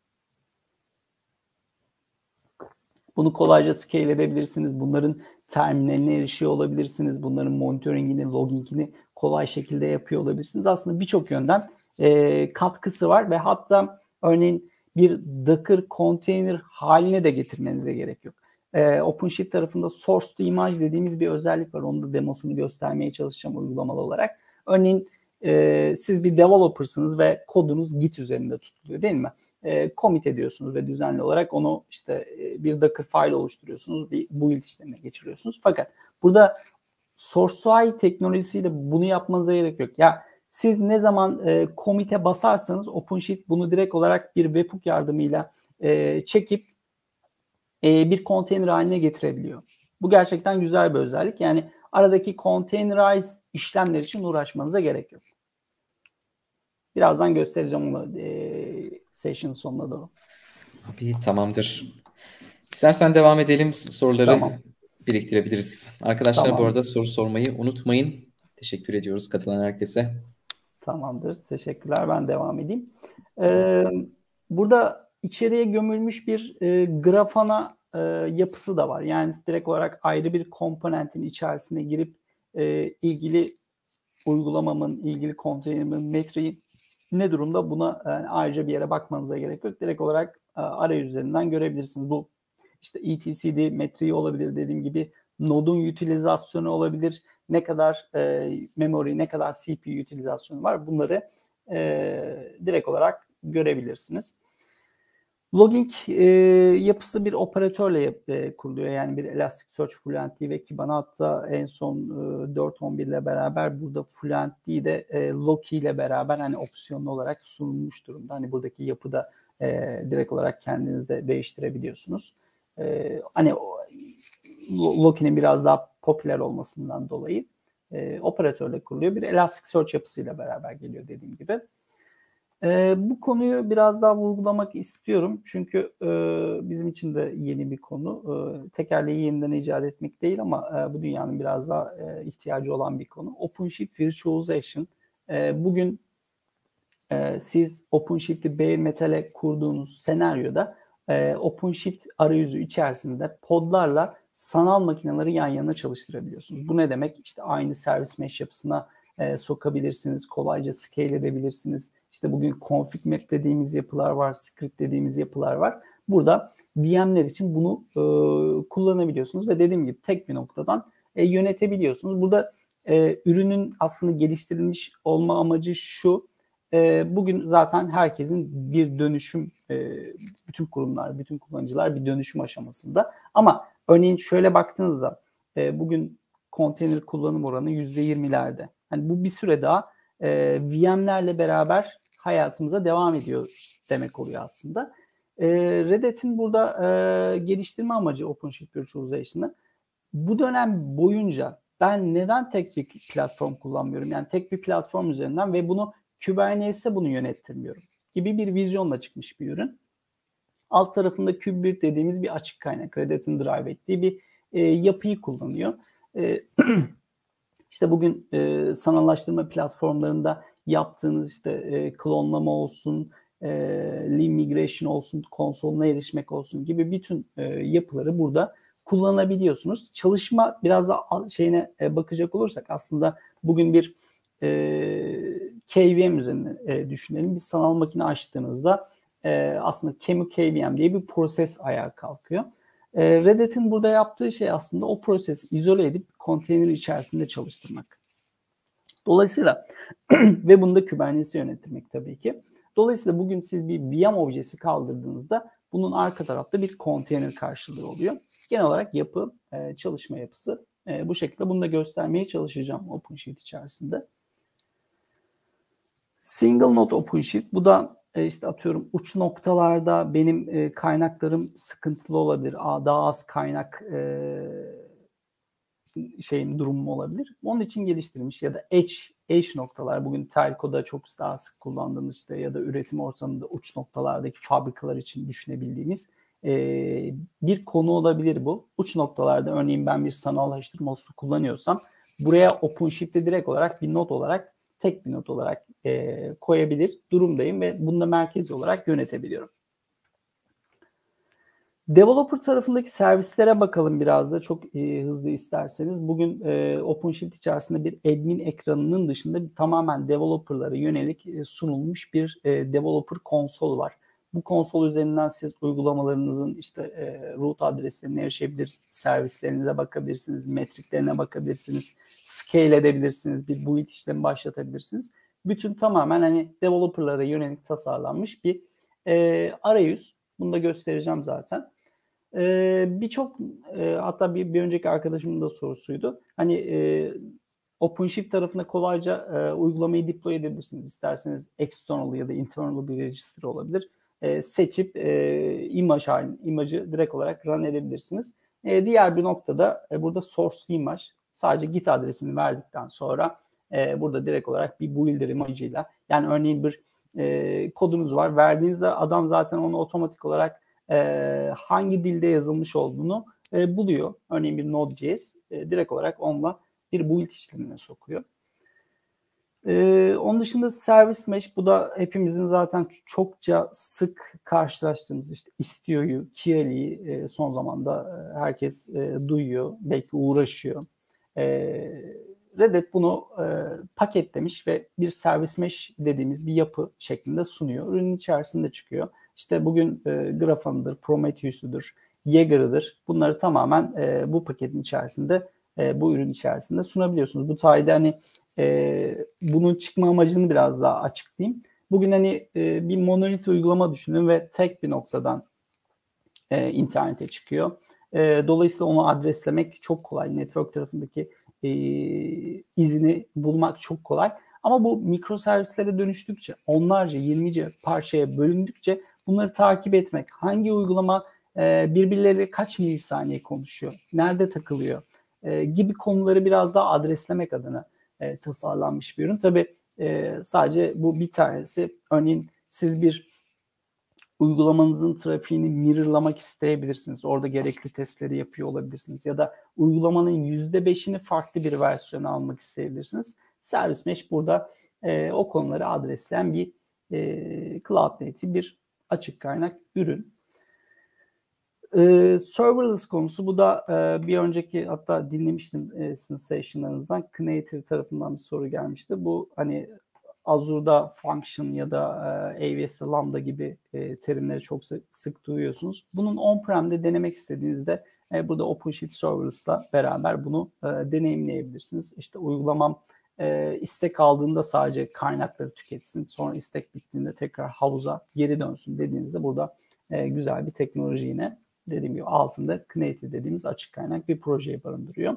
Bunu kolayca scale edebilirsiniz. Bunların terminaline erişiyor olabilirsiniz. Bunların monitoringini, loggingini kolay şekilde yapıyor olabilirsiniz. Aslında birçok yönden e, katkısı var ve hatta örneğin bir Docker container haline de getirmenize gerek yok. E, OpenShift tarafında source to image dediğimiz bir özellik var. Onun da demosunu göstermeye çalışacağım uygulamalı olarak. Örneğin e, siz bir developer'sınız ve kodunuz Git üzerinde tutuluyor değil mi? E, commit ediyorsunuz ve düzenli olarak onu işte e, bir Docker file oluşturuyorsunuz, bir build işlemine geçiriyorsunuz. Fakat burada SourceUI teknolojisiyle bunu yapmanıza gerek yok. Ya siz ne zaman e, commit'e basarsanız OpenShift bunu direkt olarak bir webhook yardımıyla e, çekip e, bir konteyner haline getirebiliyor. Bu gerçekten güzel bir özellik. Yani aradaki containerize işlemler için uğraşmanıza gerek yok. Birazdan göstereceğim onu e, session sonuna doğru. Abi tamamdır. İstersen devam edelim soruları tamam. biriktirebiliriz. Arkadaşlar tamam. bu arada soru sormayı unutmayın. Teşekkür ediyoruz katılan herkese. Tamamdır. Teşekkürler. Ben devam edeyim. Ee, burada içeriye gömülmüş bir e, grafana e, yapısı da var. Yani direkt olarak ayrı bir komponentin içerisine girip e, ilgili uygulamamın, ilgili konteynerimin metriği ne durumda buna yani ayrıca bir yere bakmanıza gerek yok. Direkt olarak e, arayüzlerinden görebilirsiniz. Bu işte etcd metriği olabilir dediğim gibi nodun utilizasyonu olabilir. Ne kadar e, memory, ne kadar CPU utilizasyonu var bunları e, direkt olarak görebilirsiniz. Logging e, yapısı bir operatörle e, kuruluyor. Yani bir Elasticsearch Fluentd ve Kibana hatta en son e, 4.11 ile beraber burada Fluentd de e, Loki ile beraber hani opsiyonlu olarak sunulmuş durumda. Hani buradaki yapıda e, direkt olarak kendiniz de değiştirebiliyorsunuz. E, hani Loki'nin biraz daha popüler olmasından dolayı e, operatörle kuruluyor. Bir Elasticsearch yapısıyla beraber geliyor dediğim gibi. E, bu konuyu biraz daha vurgulamak istiyorum. Çünkü e, bizim için de yeni bir konu. E, tekerleği yeniden icat etmek değil ama e, bu dünyanın biraz daha e, ihtiyacı olan bir konu. OpenShift Virtualization. E, bugün e, siz OpenShift'i bare metal'e kurduğunuz senaryoda e, OpenShift arayüzü içerisinde podlarla sanal makineleri yan yana çalıştırabiliyorsunuz. Bu ne demek? İşte aynı servis mesh yapısına e, sokabilirsiniz, kolayca scale edebilirsiniz işte bugün config map dediğimiz yapılar var, script dediğimiz yapılar var. Burada VM'ler için bunu e, kullanabiliyorsunuz ve dediğim gibi tek bir noktadan e, yönetebiliyorsunuz. Burada e, ürünün aslında geliştirilmiş olma amacı şu. E, bugün zaten herkesin bir dönüşüm, e, bütün kurumlar, bütün kullanıcılar bir dönüşüm aşamasında. Ama örneğin şöyle baktığınızda e, bugün konteyner kullanım oranı %20'lerde. Yani bu bir süre daha e, VM'lerle beraber hayatımıza devam ediyor demek oluyor aslında. E, Red Hat'in burada e, geliştirme amacı OpenShift Virtualization'ı bu dönem boyunca ben neden tek bir platform kullanmıyorum? Yani tek bir platform üzerinden ve bunu Kubernetes'e bunu yönettirmiyorum gibi bir vizyonla çıkmış bir ürün. Alt tarafında Kubir dediğimiz bir açık kaynak. Red Hat'in drive ettiği bir e, yapıyı kullanıyor. E, [CLEARS THROAT] işte bugün e, sanallaştırma platformlarında yaptığınız işte e, klonlama olsun, e, Lean Migration olsun, konsoluna erişmek olsun gibi bütün e, yapıları burada kullanabiliyorsunuz. Çalışma biraz da şeyine e, bakacak olursak aslında bugün bir e, KVM üzerine e, düşünelim. Bir sanal makine açtığınızda e, aslında Kemu KVM diye bir proses ayağa kalkıyor. E, Red burada yaptığı şey aslında o prosesi izole edip konteyner içerisinde çalıştırmak. Dolayısıyla [CLEARS THROAT] ve bunu da Kubernetes'e yönettirmek tabii ki. Dolayısıyla bugün siz bir VM objesi kaldırdığınızda bunun arka tarafta bir konteyner karşılığı oluyor. Genel olarak yapı, e, çalışma yapısı e, bu şekilde bunu da göstermeye çalışacağım OpenShift içerisinde. Single node OpenShift bu da e, işte atıyorum uç noktalarda benim e, kaynaklarım sıkıntılı olabilir. Daha az kaynak e, şeyim durumum olabilir. Onun için geliştirilmiş ya da edge edge noktalar bugün telkoda çok daha sık kullandığımız işte ya da üretim ortamında uç noktalardaki fabrikalar için düşünebildiğimiz e, bir konu olabilir bu. Uç noktalarda örneğin ben bir sanallaştırma hostu kullanıyorsam buraya OpenShift'te direkt olarak bir not olarak tek bir not olarak e, koyabilir durumdayım ve bunu da merkezi olarak yönetebiliyorum. Developer tarafındaki servislere bakalım biraz da çok e, hızlı isterseniz. Bugün e, OpenShift içerisinde bir admin ekranının dışında tamamen developerlara yönelik e, sunulmuş bir e, developer konsol var. Bu konsol üzerinden siz uygulamalarınızın işte e, root adreslerine erişebilir, servislerinize bakabilirsiniz, metriklerine bakabilirsiniz, scale edebilirsiniz, bir build işlemi başlatabilirsiniz. Bütün tamamen hani developerlara yönelik tasarlanmış bir e, arayüz. Bunu da göstereceğim zaten. Ee, Birçok e, hatta bir, bir önceki arkadaşımın da sorusuydu. Hani e, OpenShift tarafına kolayca e, uygulamayı deploy edebilirsiniz. İsterseniz external ya da internal bir register olabilir. E, seçip e, imaj halini, imajı direkt olarak run edebilirsiniz. E, diğer bir noktada e, burada source imaj sadece git adresini verdikten sonra e, burada direkt olarak bir builder imajıyla yani örneğin bir e, kodunuz var. Verdiğinizde adam zaten onu otomatik olarak e, hangi dilde yazılmış olduğunu e, buluyor. Örneğin bir Node.js e, direkt olarak onunla bir build işlemine sokuyor. Ee, onun dışında Service Mesh bu da hepimizin zaten çokça sık karşılaştığımız işte Istio'yu, Kiali'yi e, son zamanda e, herkes e, duyuyor, belki uğraşıyor. E, Reddit bunu e, paketlemiş ve bir Service Mesh dediğimiz bir yapı şeklinde sunuyor. Ürünün içerisinde çıkıyor. İşte bugün e, Graphan'dır, Prometheus'udur, Jaeger'ıdır. Bunları tamamen e, bu paketin içerisinde, e, bu ürün içerisinde sunabiliyorsunuz. Bu sayede hani e, bunun çıkma amacını biraz daha açıklayayım. Bugün hani e, bir monolit uygulama düşünün ve tek bir noktadan e, internete çıkıyor. E, dolayısıyla onu adreslemek çok kolay. Network tarafındaki e, izini bulmak çok kolay. Ama bu mikro servislere dönüştükçe, onlarca, yirmice parçaya bölündükçe bunları takip etmek, hangi uygulama e, birbirleriyle kaç milisaniye konuşuyor, nerede takılıyor e, gibi konuları biraz daha adreslemek adına e, tasarlanmış bir ürün. Tabii e, sadece bu bir tanesi. Örneğin siz bir uygulamanızın trafiğini mirrorlamak isteyebilirsiniz. Orada gerekli testleri yapıyor olabilirsiniz. Ya da uygulamanın %5'ini farklı bir versiyona almak isteyebilirsiniz. Service Mesh burada e, o konuları adresleyen bir e, Cloud Native bir açık kaynak ürün. Ee, serverless konusu bu da e, bir önceki hatta dinlemiştim e, sizin sessionlarınızdan Knative tarafından bir soru gelmişti. Bu hani Azure'da function ya da e, AWS'de lambda gibi e, terimleri çok sık, sık duyuyorsunuz. Bunun on-prem'de denemek istediğinizde e, burada OpenShift Serverless'la beraber bunu e, deneyimleyebilirsiniz. İşte uygulamam e, istek aldığında sadece kaynakları tüketsin. Sonra istek bittiğinde tekrar havuza geri dönsün dediğinizde burada e, güzel bir teknoloji yine dediğim gibi altında Knative dediğimiz açık kaynak bir projeyi barındırıyor.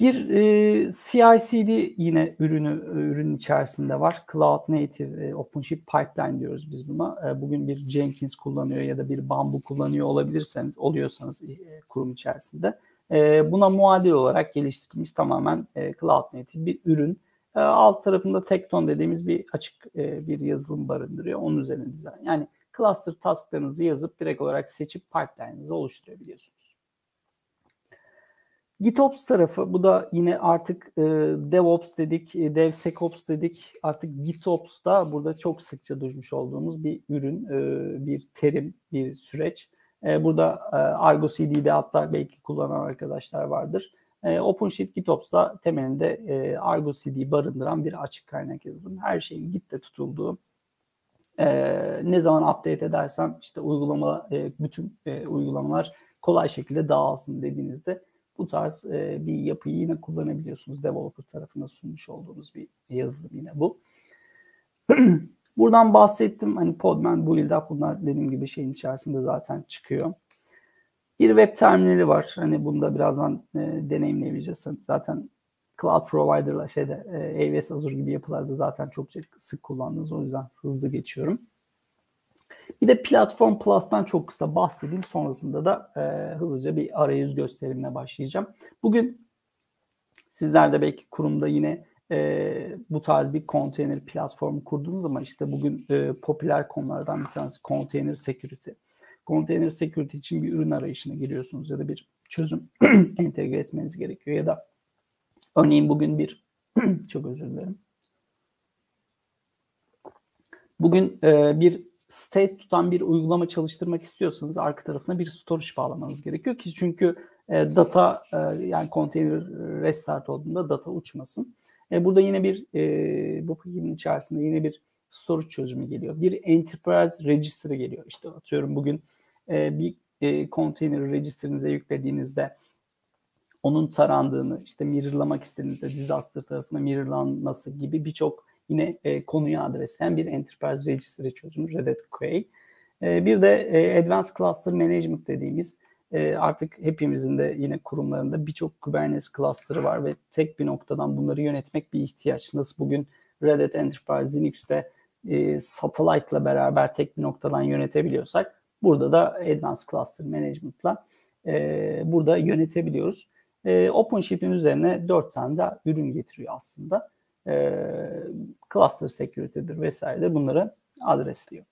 Bir e, CI/CD yine ürünü ürünün içerisinde var. Cloud Native e, OpenShift Pipeline diyoruz biz buna. E, bugün bir Jenkins kullanıyor ya da bir Bamboo kullanıyor olabilirseniz oluyorsanız e, kurum içerisinde e, buna muadil olarak geliştirilmiş tamamen e, Cloud Native bir ürün. E, alt tarafında Tekton dediğimiz bir açık e, bir yazılım barındırıyor. Onun üzerine dizayn. Yani cluster tasklarınızı yazıp direkt olarak seçip pipeline'ınızı oluşturabiliyorsunuz. GitOps tarafı bu da yine artık e, DevOps dedik, DevSecOps dedik. Artık GitOps da burada çok sıkça duymuş olduğumuz bir ürün, bir terim, bir süreç. E, burada e, Argo CD'de hatta belki kullanan arkadaşlar vardır. E, OpenShift GitOps da temelinde e, Argo CD barındıran bir açık kaynak yazılım. Her şeyin Git'te tutulduğu, e, ne zaman update edersem işte uygulama, e, bütün uygulamalar kolay şekilde dağılsın dediğinizde bu tarz bir yapıyı yine kullanabiliyorsunuz. Developer tarafına sunmuş olduğumuz bir yazılım yine bu. [CLEARS THROAT] Buradan bahsettim. Hani Podman, Build bunlar dediğim gibi şeyin içerisinde zaten çıkıyor. Bir web terminali var. Hani bunu da birazdan e, deneyimleyebileceğiz. Zaten cloud provider'la şeyde e, AWS Azure gibi yapılarda zaten çok sık kullandığınız. O yüzden hızlı geçiyorum. Bir de Platform Plus'tan çok kısa bahsedeyim. Sonrasında da e, hızlıca bir arayüz gösterimine başlayacağım. Bugün sizler de belki kurumda yine e, bu tarz bir konteyner platformu kurdunuz ama işte bugün e, popüler konulardan bir tanesi konteyner security. Konteyner security için bir ürün arayışına giriyorsunuz ya da bir çözüm [CLEARS THROAT] entegre etmeniz gerekiyor ya da örneğin bugün bir [CLEARS THROAT] çok özür dilerim. Bugün e, bir state tutan bir uygulama çalıştırmak istiyorsanız arka tarafına bir storage bağlamanız gerekiyor ki çünkü e, data e, yani konteyner restart olduğunda data uçmasın. E, burada yine bir e, bu paketin içerisinde yine bir storage çözümü geliyor. Bir enterprise register geliyor. İşte atıyorum bugün e, bir e, konteyner register'inize yüklediğinizde onun tarandığını, işte mirrorlamak istediğinizde disaster tarafına mirrorlanması gibi birçok yine e, konuyu adresleyen bir Enterprise Registry çözümü Red Hat QA. E, bir de e, Advanced Cluster Management dediğimiz e, artık hepimizin de yine kurumlarında birçok Kubernetes cluster'ı var ve tek bir noktadan bunları yönetmek bir ihtiyaç. Nasıl bugün Red Hat Enterprise Linux'te e, satellite ile beraber tek bir noktadan yönetebiliyorsak burada da Advanced Cluster Management'la e, burada yönetebiliyoruz. E, OpenShift'in üzerine 4 tane daha ürün getiriyor aslında e, cluster security'dir vesaire bunları adresliyor.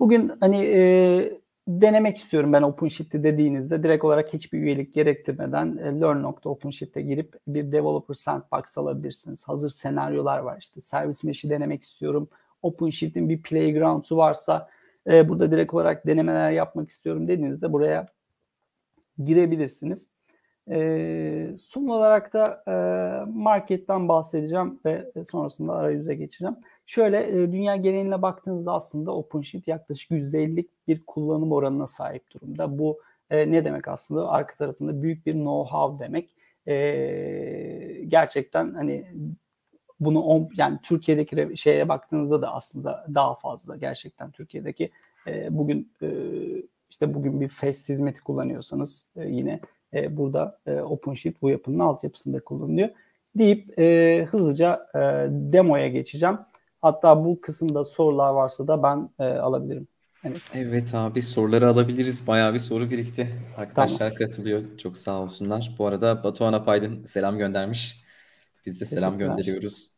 Bugün hani e, denemek istiyorum ben OpenShift'i dediğinizde direkt olarak hiçbir üyelik gerektirmeden e, learn.openshift'e girip bir developer sandbox alabilirsiniz. Hazır senaryolar var işte servis mesh'i denemek istiyorum. OpenShift'in bir playground'u varsa e, burada direkt olarak denemeler yapmak istiyorum dediğinizde buraya girebilirsiniz. E, son olarak da e, marketten bahsedeceğim ve sonrasında arayüze geçeceğim. Şöyle e, dünya geneline baktığınızda aslında OpenShift yaklaşık %50'lik bir kullanım oranına sahip durumda. Bu e, ne demek aslında? Arka tarafında büyük bir know-how demek. E, gerçekten hani bunu on, yani Türkiye'deki şeye baktığınızda da aslında daha fazla gerçekten Türkiye'deki e, bugün e, işte bugün bir fast hizmeti kullanıyorsanız e, yine e, burada e, OpenShift bu yapının altyapısında kullanılıyor. Deyip e, hızlıca e, demoya geçeceğim. Hatta bu kısımda sorular varsa da ben e, alabilirim. Evet. evet abi soruları alabiliriz. Bayağı bir soru birikti. Arkadaşlar tamam. katılıyor. Çok sağ olsunlar. Bu arada Batuhan Apaydın selam göndermiş. Biz de selam gönderiyoruz.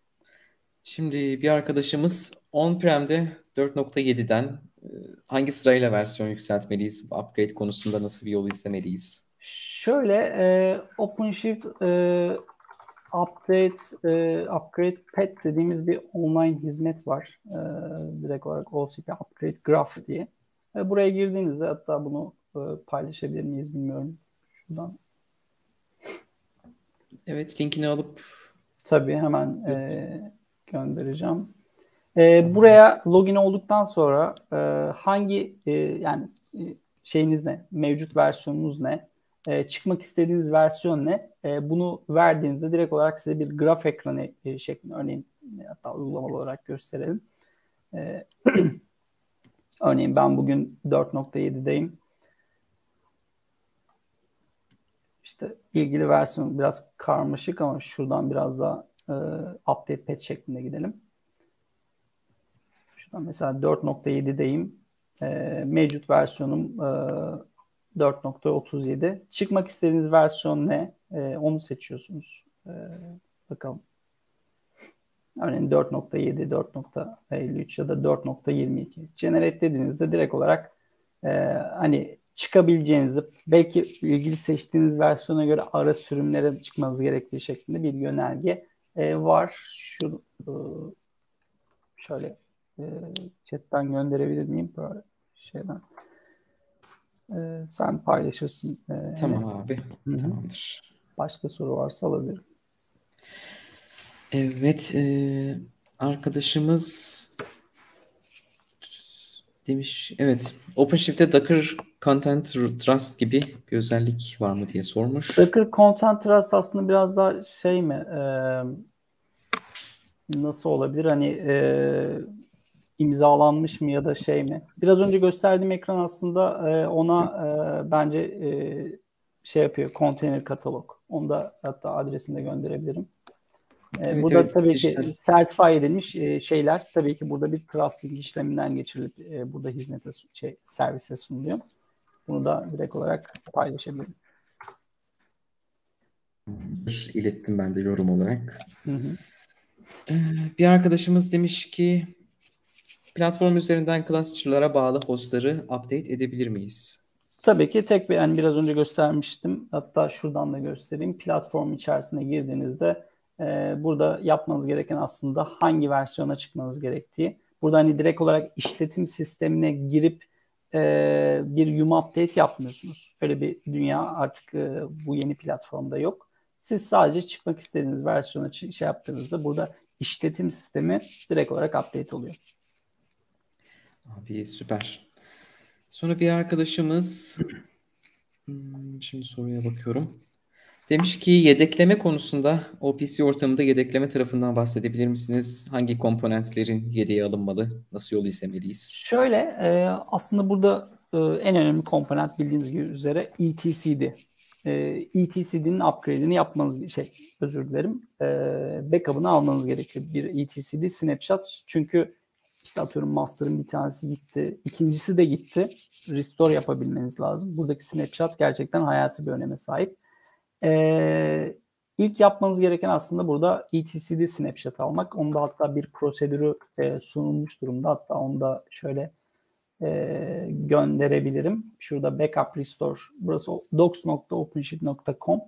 Şimdi bir arkadaşımız on-prem'de 4.7'den e, hangi sırayla versiyon yükseltmeliyiz? Upgrade konusunda nasıl bir yol izlemeliyiz? Şöyle e, OpenShift e, Upgrade e, Upgrade Pet dediğimiz bir online hizmet var. E, direkt olarak OCP Upgrade Graph diye. E, buraya girdiğinizde hatta bunu e, paylaşabilir miyiz bilmiyorum. Şuradan. Evet linkini alıp tabii hemen e, göndereceğim. E, buraya login olduktan sonra e, hangi e, yani e, şeyiniz ne? Mevcut versiyonunuz ne? E, çıkmak istediğiniz versiyon ne? E, bunu verdiğinizde direkt olarak size bir graf ekranı e, şeklinde örneğin hatta uygulamalı olarak gösterelim. E, [CLEARS THROAT] örneğin ben bugün 4.7'deyim. İşte ilgili versiyon biraz karmaşık ama şuradan biraz daha e, update patch şeklinde gidelim. Şuradan mesela 4.7'deyim. E, mevcut versiyonum e, 4.37. Çıkmak istediğiniz versiyon ne? E, onu seçiyorsunuz. E, bakalım. Örneğin 4.7, 4.53 ya da 4.22. Generate dediğinizde direkt olarak e, hani çıkabileceğinizi belki ilgili seçtiğiniz versiyona göre ara sürümlere çıkmanız gerektiği şeklinde bir yönerge e, var. Şu e, şöyle e, chatten gönderebilir miyim? Böyle şeyden. E, sen paylaşırsın. E, tamam Enes. abi. Hı-hı. Tamamdır. Başka soru varsa alabilirim. Evet. E, arkadaşımız demiş. Evet. OpenShift'te Docker Content Trust gibi bir özellik var mı diye sormuş. Docker Content Trust aslında biraz daha şey mi? E, nasıl olabilir? Hani e, imzalanmış mı ya da şey mi? Biraz önce gösterdiğim ekran aslında e, ona e, bence e, şey yapıyor. Container katalog. Onu da hatta adresini de gönderebilirim. E, evet, burada evet, tabii dijital. ki sertify edilmiş e, şeyler tabii ki burada bir trusting işleminden geçirilip e, burada hizmete şey, servise sunuluyor. Bunu da direkt olarak paylaşabilirim. İlettim ben de yorum olarak. Hı hı. Ee, bir arkadaşımız demiş ki platform üzerinden cluster'lara bağlı hostları update edebilir miyiz? Tabii ki tek bir yani biraz önce göstermiştim. Hatta şuradan da göstereyim. Platform içerisine girdiğinizde e, burada yapmanız gereken aslında hangi versiyona çıkmanız gerektiği. Burada hani direkt olarak işletim sistemine girip e, bir yum update yapmıyorsunuz. Öyle bir dünya artık e, bu yeni platformda yok. Siz sadece çıkmak istediğiniz versiyona şey yaptığınızda burada işletim sistemi direkt olarak update oluyor. Abi süper. Sonra bir arkadaşımız hmm, şimdi soruya bakıyorum. Demiş ki yedekleme konusunda OPC ortamında yedekleme tarafından bahsedebilir misiniz? Hangi komponentlerin yedeğe alınmalı? Nasıl yol izlemeliyiz? Şöyle e, aslında burada e, en önemli komponent bildiğiniz gibi üzere ETCD. E, ETCD'nin upgrade'ini yapmanız şey özür dilerim. E, backup'ını almanız gerekiyor. Bir ETCD snapshot çünkü işte atıyorum master'ın bir tanesi gitti. ikincisi de gitti. Restore yapabilmeniz lazım. Buradaki snapshot gerçekten hayati bir öneme sahip. Ee, ilk yapmanız gereken aslında burada etcd snapshot almak. Onda hatta bir prosedürü e, sunulmuş durumda. Hatta onu da şöyle e, gönderebilirim. Şurada backup restore. Burası docs.openshift.com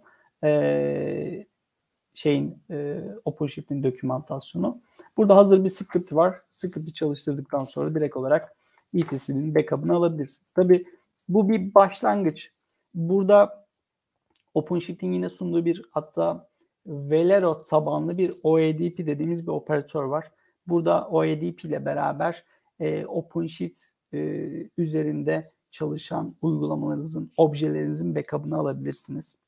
e, şeyin e, OpenShift'in dokümantasyonu. Burada hazır bir script var. Script'i çalıştırdıktan sonra direkt olarak etcd'nin backup'ını alabilirsiniz. Tabi bu bir başlangıç. Burada OpenShift'in yine sunduğu bir hatta Velero tabanlı bir OEDP dediğimiz bir operatör var. Burada OEDP ile beraber e, OpenShift e, üzerinde çalışan uygulamalarınızın, objelerinizin backup'ını alabilirsiniz.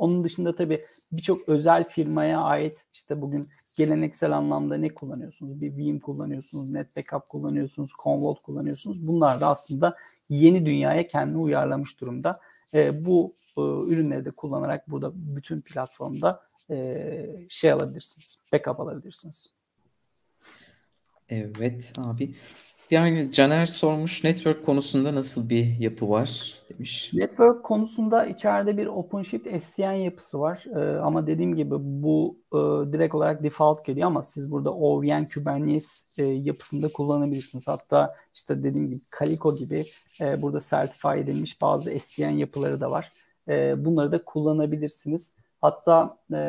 Onun dışında tabii birçok özel firmaya ait işte bugün geleneksel anlamda ne kullanıyorsunuz? Bir Veeam kullanıyorsunuz, NetBackup kullanıyorsunuz, Commvault kullanıyorsunuz. Bunlar da aslında yeni dünyaya kendini uyarlamış durumda. E, bu e, ürünleri de kullanarak burada bütün platformda e, şey alabilirsiniz, backup alabilirsiniz. Evet abi. Yani Caner sormuş network konusunda nasıl bir yapı var demiş. Network konusunda içeride bir OpenShift SDN yapısı var. Ee, ama dediğim gibi bu e, direkt olarak default geliyor ama siz burada OVN Kubernetes e, yapısında kullanabilirsiniz. Hatta işte dediğim gibi Calico gibi e, burada certify edilmiş bazı SDN yapıları da var. E, bunları da kullanabilirsiniz. Hatta e,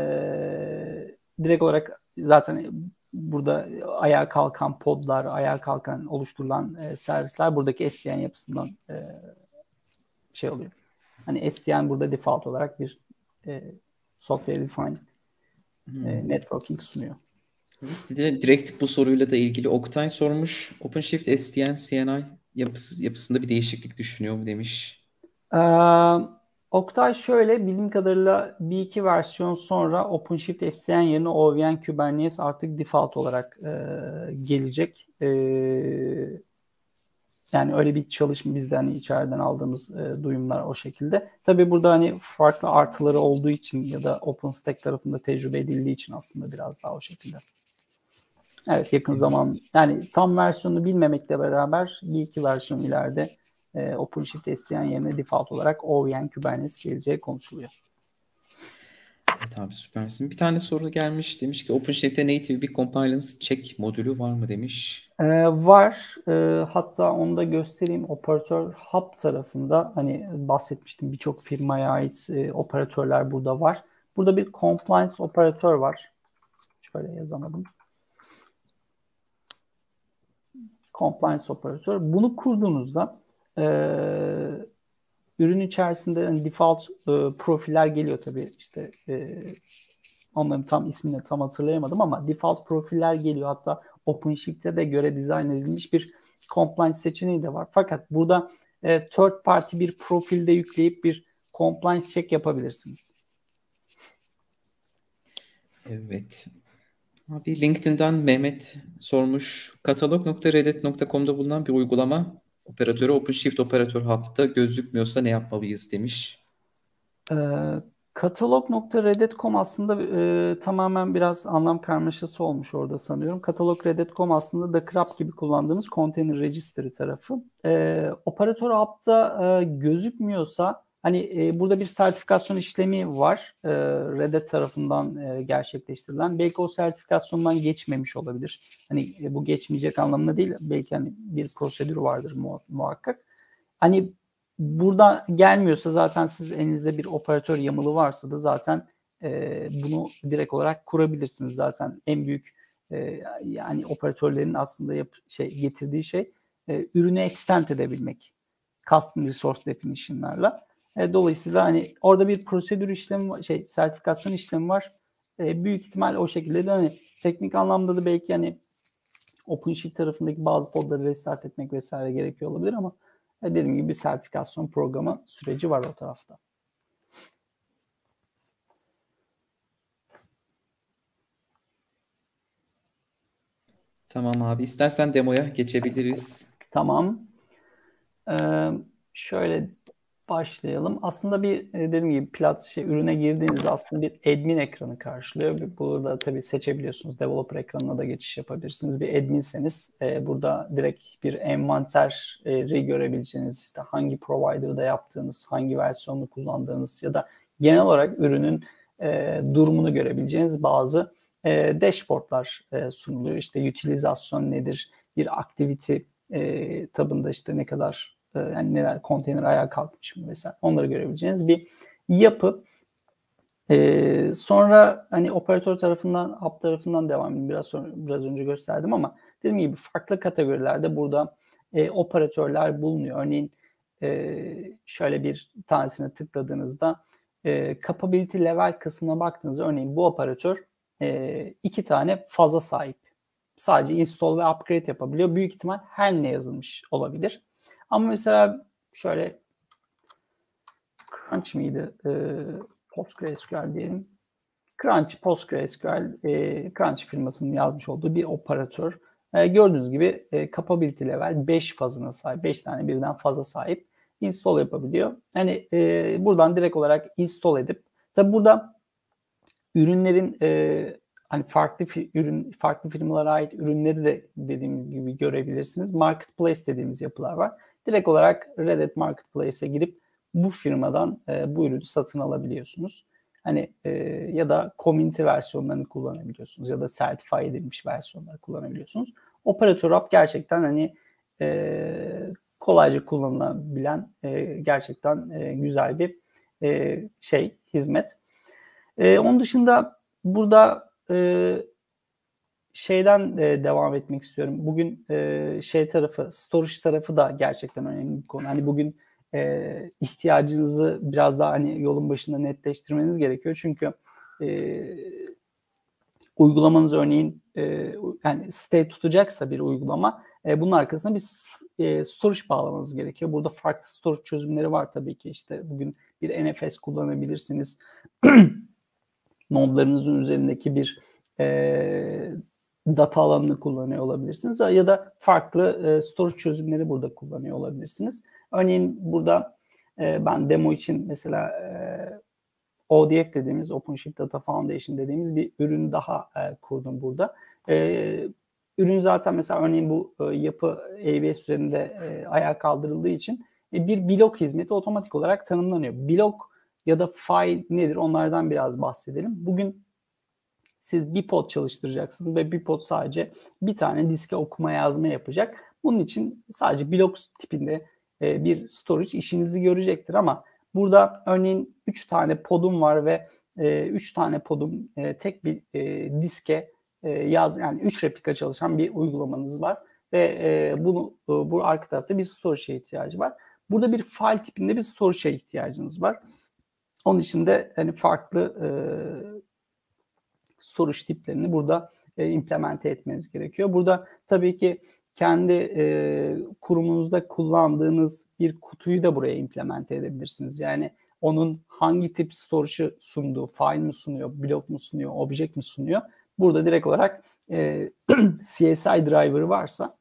direkt olarak zaten burada ayağa kalkan podlar, ayağa kalkan oluşturulan e, servisler buradaki SDN yapısından e, şey oluyor. Hani SDN burada default olarak bir e, software defined hmm. e, networking sunuyor. Direkt bu soruyla da ilgili Oktay sormuş. OpenShift SDN CNI yapısı, yapısında bir değişiklik düşünüyor mu demiş. Ee, Oktay şöyle bildiğim kadarıyla bir iki versiyon sonra OpenShift SDN yerine OVN Kubernetes artık default olarak e, gelecek. E, yani öyle bir çalışma bizden hani içeriden aldığımız e, duyumlar o şekilde. Tabii burada hani farklı artıları olduğu için ya da OpenStack tarafında tecrübe edildiği için aslında biraz daha o şekilde. Evet yakın zaman yani tam versiyonu bilmemekle beraber bir iki versiyon ileride e, OpenShift SDN yerine default olarak OVN Kubernetes geleceği konuşuluyor. Evet Abi süpersin. Bir tane soru gelmiş. Demiş ki OpenShift'te native bir compliance check modülü var mı demiş. Ee, var. Ee, hatta onu da göstereyim. Operatör Hub tarafında hani bahsetmiştim birçok firmaya ait e, operatörler burada var. Burada bir compliance operatör var. Şöyle yazamadım. Compliance operatör. Bunu kurduğunuzda e, ürün içerisinde yani default e, profiller geliyor tabii işte e, onların tam ismini tam hatırlayamadım ama default profiller geliyor. Hatta OpenShift'e de göre dizayn edilmiş bir compliance seçeneği de var. Fakat burada e, third party bir profilde yükleyip bir compliance check yapabilirsiniz. Evet. Abi LinkedIn'den Mehmet sormuş. Katalog.reddit.com'da bulunan bir uygulama operatörü OpenShift Operatör Hub'da gözükmüyorsa ne yapmalıyız demiş. Ee, Katalog.reddit.com aslında e, tamamen biraz anlam karmaşası olmuş orada sanıyorum. Katalog.reddit.com aslında da CRAP gibi kullandığımız Container Registry tarafı. E, operatör app'ta e, gözükmüyorsa hani e, burada bir sertifikasyon işlemi var. E, Reddit tarafından e, gerçekleştirilen. Belki o sertifikasyondan geçmemiş olabilir. Hani e, bu geçmeyecek anlamına değil. Belki hani bir prosedür vardır mu, muhakkak. Hani burada gelmiyorsa zaten siz elinizde bir operatör yamılı varsa da zaten e, bunu direkt olarak kurabilirsiniz. Zaten en büyük e, yani operatörlerin aslında yap, şey getirdiği şey e, ürünü extend edebilmek. Custom Resource Definition'larla. E, dolayısıyla hani orada bir prosedür işlemi şey sertifikasyon işlemi var. E, büyük ihtimal o şekilde de hani teknik anlamda da belki hani OpenShift tarafındaki bazı podları restart etmek vesaire gerekiyor olabilir ama ve dediğim gibi bir sertifikasyon programı süreci var o tarafta. Tamam abi. İstersen demoya geçebiliriz. Tamam. Ee, şöyle başlayalım. Aslında bir e, dediğim gibi plat şey ürüne girdiğinizde aslında bir admin ekranı karşılıyor. Burada tabii seçebiliyorsunuz. Developer ekranına da geçiş yapabilirsiniz. Bir adminseniz e, burada direkt bir envanteri görebileceğiniz işte hangi provider'da yaptığınız, hangi versiyonunu kullandığınız ya da genel olarak ürünün e, durumunu görebileceğiniz bazı e, dashboardlar e, sunuluyor. İşte utilizasyon nedir? Bir activity e, tabında işte ne kadar e, yani neler konteyner ayağa kalkmış mı vesaire onları görebileceğiniz bir yapı. Ee, sonra hani operatör tarafından, app tarafından devam edeyim. Biraz sonra, biraz önce gösterdim ama dediğim gibi farklı kategorilerde burada e, operatörler bulunuyor. Örneğin e, şöyle bir tanesine tıkladığınızda e, capability level kısmına baktığınızda örneğin bu operatör e, iki tane faza sahip. Sadece install ve upgrade yapabiliyor. Büyük ihtimal her ne yazılmış olabilir. Ama mesela şöyle Crunch mıydı? E, PostgreSQL diyelim. Crunch, PostgreSQL, e, Crunch firmasının yazmış olduğu bir operatör. E, gördüğünüz gibi e, capability level 5 fazına sahip. 5 tane birden fazla sahip. Install yapabiliyor. Hani e, buradan direkt olarak install edip tabi burada ürünlerin e, hani farklı ürün farklı firmalara ait ürünleri de dediğim gibi görebilirsiniz. Marketplace dediğimiz yapılar var. Direkt olarak Reddit Marketplace'e girip bu firmadan e, bu ürünü satın alabiliyorsunuz. Hani e, ya da community versiyonlarını kullanabiliyorsunuz ya da sertify edilmiş versiyonları kullanabiliyorsunuz. Operatör app gerçekten hani e, kolayca kullanılabilen e, gerçekten e, güzel bir e, şey hizmet. E, onun dışında burada e, şeyden e, devam etmek istiyorum. Bugün e, şey tarafı, storage tarafı da gerçekten önemli bir konu. Hani bugün e, ihtiyacınızı biraz daha hani yolun başında netleştirmeniz gerekiyor. Çünkü e, uygulamanız örneğin e, yani state tutacaksa bir uygulama e, bunun arkasında bir e, storage bağlamanız gerekiyor. Burada farklı storage çözümleri var tabii ki. İşte bugün bir NFS kullanabilirsiniz. [CLEARS THROAT] Nodlarınızın üzerindeki bir e, data alanını kullanıyor olabilirsiniz ya da farklı e, storage çözümleri burada kullanıyor olabilirsiniz. Örneğin burada e, ben demo için mesela e, ODF dediğimiz OpenShift Data Foundation dediğimiz bir ürün daha e, kurdum burada. E, ürün zaten mesela örneğin bu e, yapı AWS üzerinde e, ayağa kaldırıldığı için e, bir blok hizmeti otomatik olarak tanımlanıyor. Blok ya da file nedir onlardan biraz bahsedelim. Bugün siz bir pod çalıştıracaksınız ve bir pod sadece bir tane diske okuma yazma yapacak. Bunun için sadece blok tipinde e, bir storage işinizi görecektir ama burada örneğin 3 tane podum var ve 3 e, tane podum e, tek bir diske yaz yani 3 replika çalışan bir uygulamanız var ve bunu bu arka tarafta bir storage'e ihtiyacı var. Burada bir file tipinde bir storage'e ihtiyacınız var. Onun için de hani farklı soruş tiplerini burada e, implemente etmeniz gerekiyor. Burada tabii ki kendi e, kurumunuzda kullandığınız bir kutuyu da buraya implemente edebilirsiniz. Yani onun hangi tip storage'ı sunduğu, file mi sunuyor, blok mu sunuyor, object mi sunuyor? Burada direkt olarak e, CSI [CLEARS THROAT] driver varsa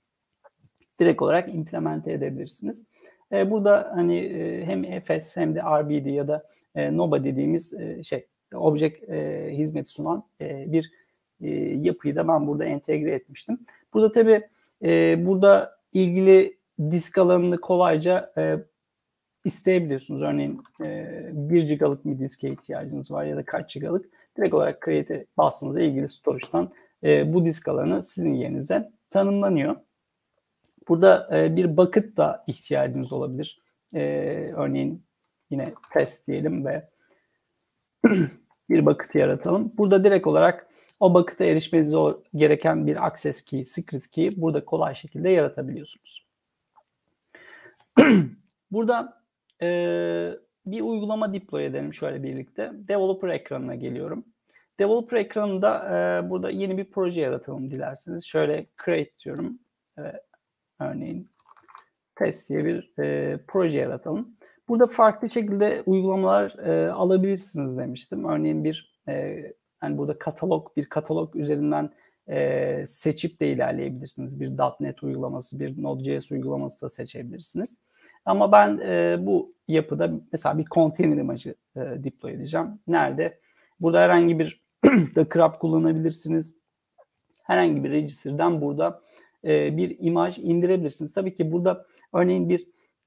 direkt olarak implemente edebilirsiniz. E, burada hani e, hem FS hem de RBD ya da e, NOBA dediğimiz e, şey object e, hizmeti sunan e, bir e, yapıyı da ben burada entegre etmiştim. Burada tabi e, burada ilgili disk alanını kolayca e, isteyebiliyorsunuz. Örneğin e, 1 gigalık bir diske ihtiyacınız var ya da kaç gigalık. Direkt olarak create bastığınızda ilgili storage'dan e, bu disk alanı sizin yerinize tanımlanıyor. Burada e, bir bucket da ihtiyacınız olabilir. E, örneğin yine test diyelim ve [CLEARS THROAT] bir bucket yaratalım. Burada direkt olarak o bucket'a erişmeniz gereken bir access key, secret key burada kolay şekilde yaratabiliyorsunuz. [CLEARS THROAT] burada e, bir uygulama deploy edelim şöyle birlikte. Developer ekranına geliyorum. Developer ekranında e, burada yeni bir proje yaratalım dilerseniz. Şöyle create diyorum. Evet, örneğin test diye bir e, proje yaratalım. Burada farklı şekilde uygulamalar e, alabilirsiniz demiştim. Örneğin bir e, yani burada katalog bir katalog üzerinden e, seçip de ilerleyebilirsiniz. Bir .NET uygulaması, bir Node.js uygulaması da seçebilirsiniz. Ama ben e, bu yapıda mesela bir container imajı e, deploy edeceğim. Nerede? Burada herhangi bir [CLEARS THROAT] Docker app kullanabilirsiniz. Herhangi bir register'dan burada e, bir imaj indirebilirsiniz. Tabii ki burada örneğin bir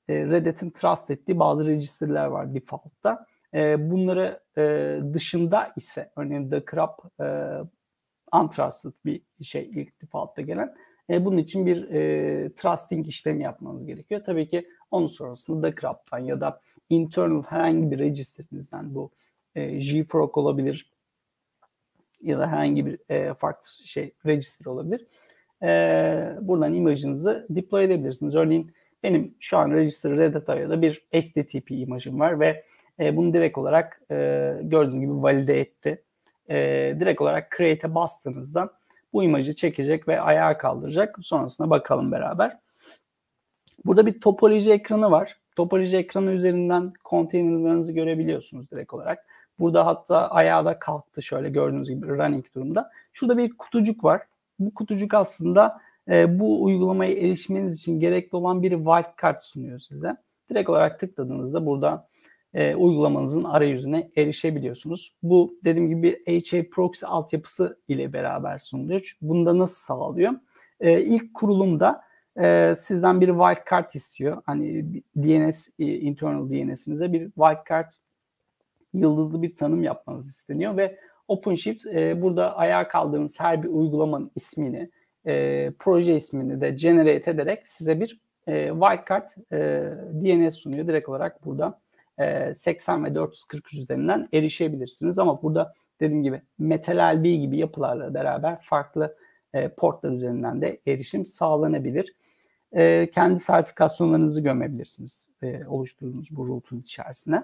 e, Red Hat'in trust ettiği bazı register'ler var default'ta. E, bunları e, dışında ise örneğin The Crab e, untrusted bir şey ilk default'ta gelen. E, bunun için bir trusting işlemi yapmanız gerekiyor. Tabii ki onun sonrasında The Crab'dan ya da internal herhangi bir register'inizden bu e, JFrog olabilir ya da herhangi bir farklı şey register olabilir. E, buradan imajınızı deploy edebilirsiniz. Örneğin benim şu an Register Red Hat'da bir HTTP imajım var ve e, bunu direkt olarak e, gördüğünüz gibi valide etti. E, direkt olarak Create'e bastığınızda bu imajı çekecek ve ayağa kaldıracak. Sonrasına bakalım beraber. Burada bir topoloji ekranı var. Topoloji ekranı üzerinden konteynerlarınızı görebiliyorsunuz direkt olarak. Burada hatta ayağa da kalktı şöyle gördüğünüz gibi running durumda. Şurada bir kutucuk var. Bu kutucuk aslında e, bu uygulamaya erişmeniz için gerekli olan bir wildcard sunuyor size. Direkt olarak tıkladığınızda burada e, uygulamanızın arayüzüne erişebiliyorsunuz. Bu dediğim gibi HA Proxy altyapısı ile beraber sunuluyor. Bunu da nasıl sağlıyor? E, ilk kurulumda e, sizden bir wildcard istiyor. Hani DNS, e, internal DNS'inize bir wildcard yıldızlı bir tanım yapmanız isteniyor ve OpenShift e, burada ayağa kaldığınız her bir uygulamanın ismini, e, proje ismini de generate ederek size bir e, wildcard e, DNS sunuyor. Direkt olarak burada e, 80 ve 443 üzerinden erişebilirsiniz. Ama burada dediğim gibi Metal LB gibi yapılarla beraber farklı e, portlar üzerinden de erişim sağlanabilir. E, kendi sertifikasyonlarınızı gömebilirsiniz e, oluşturduğunuz bu root'un içerisine.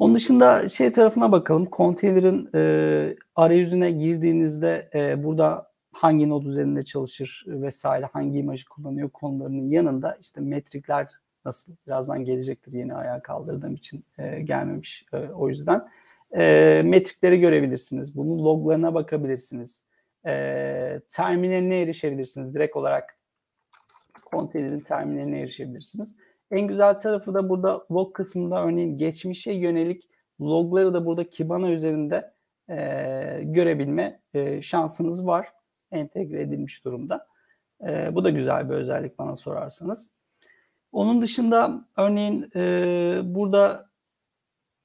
Onun dışında şey tarafına bakalım. Konteynerin e, arayüzüne girdiğinizde e, burada hangi node üzerinde çalışır vesaire, hangi imajı kullanıyor konularının yanında işte metrikler nasıl birazdan gelecektir yeni ayağa kaldırdığım için e, gelmemiş e, o yüzden. E, metrikleri görebilirsiniz. Bunun loglarına bakabilirsiniz. E, terminaline erişebilirsiniz. Direkt olarak konteynerin terminaline erişebilirsiniz. En güzel tarafı da burada log kısmında örneğin geçmişe yönelik logları da burada Kibana üzerinde e, görebilme e, şansınız var entegre edilmiş durumda. E, bu da güzel bir özellik bana sorarsanız. Onun dışında örneğin e, burada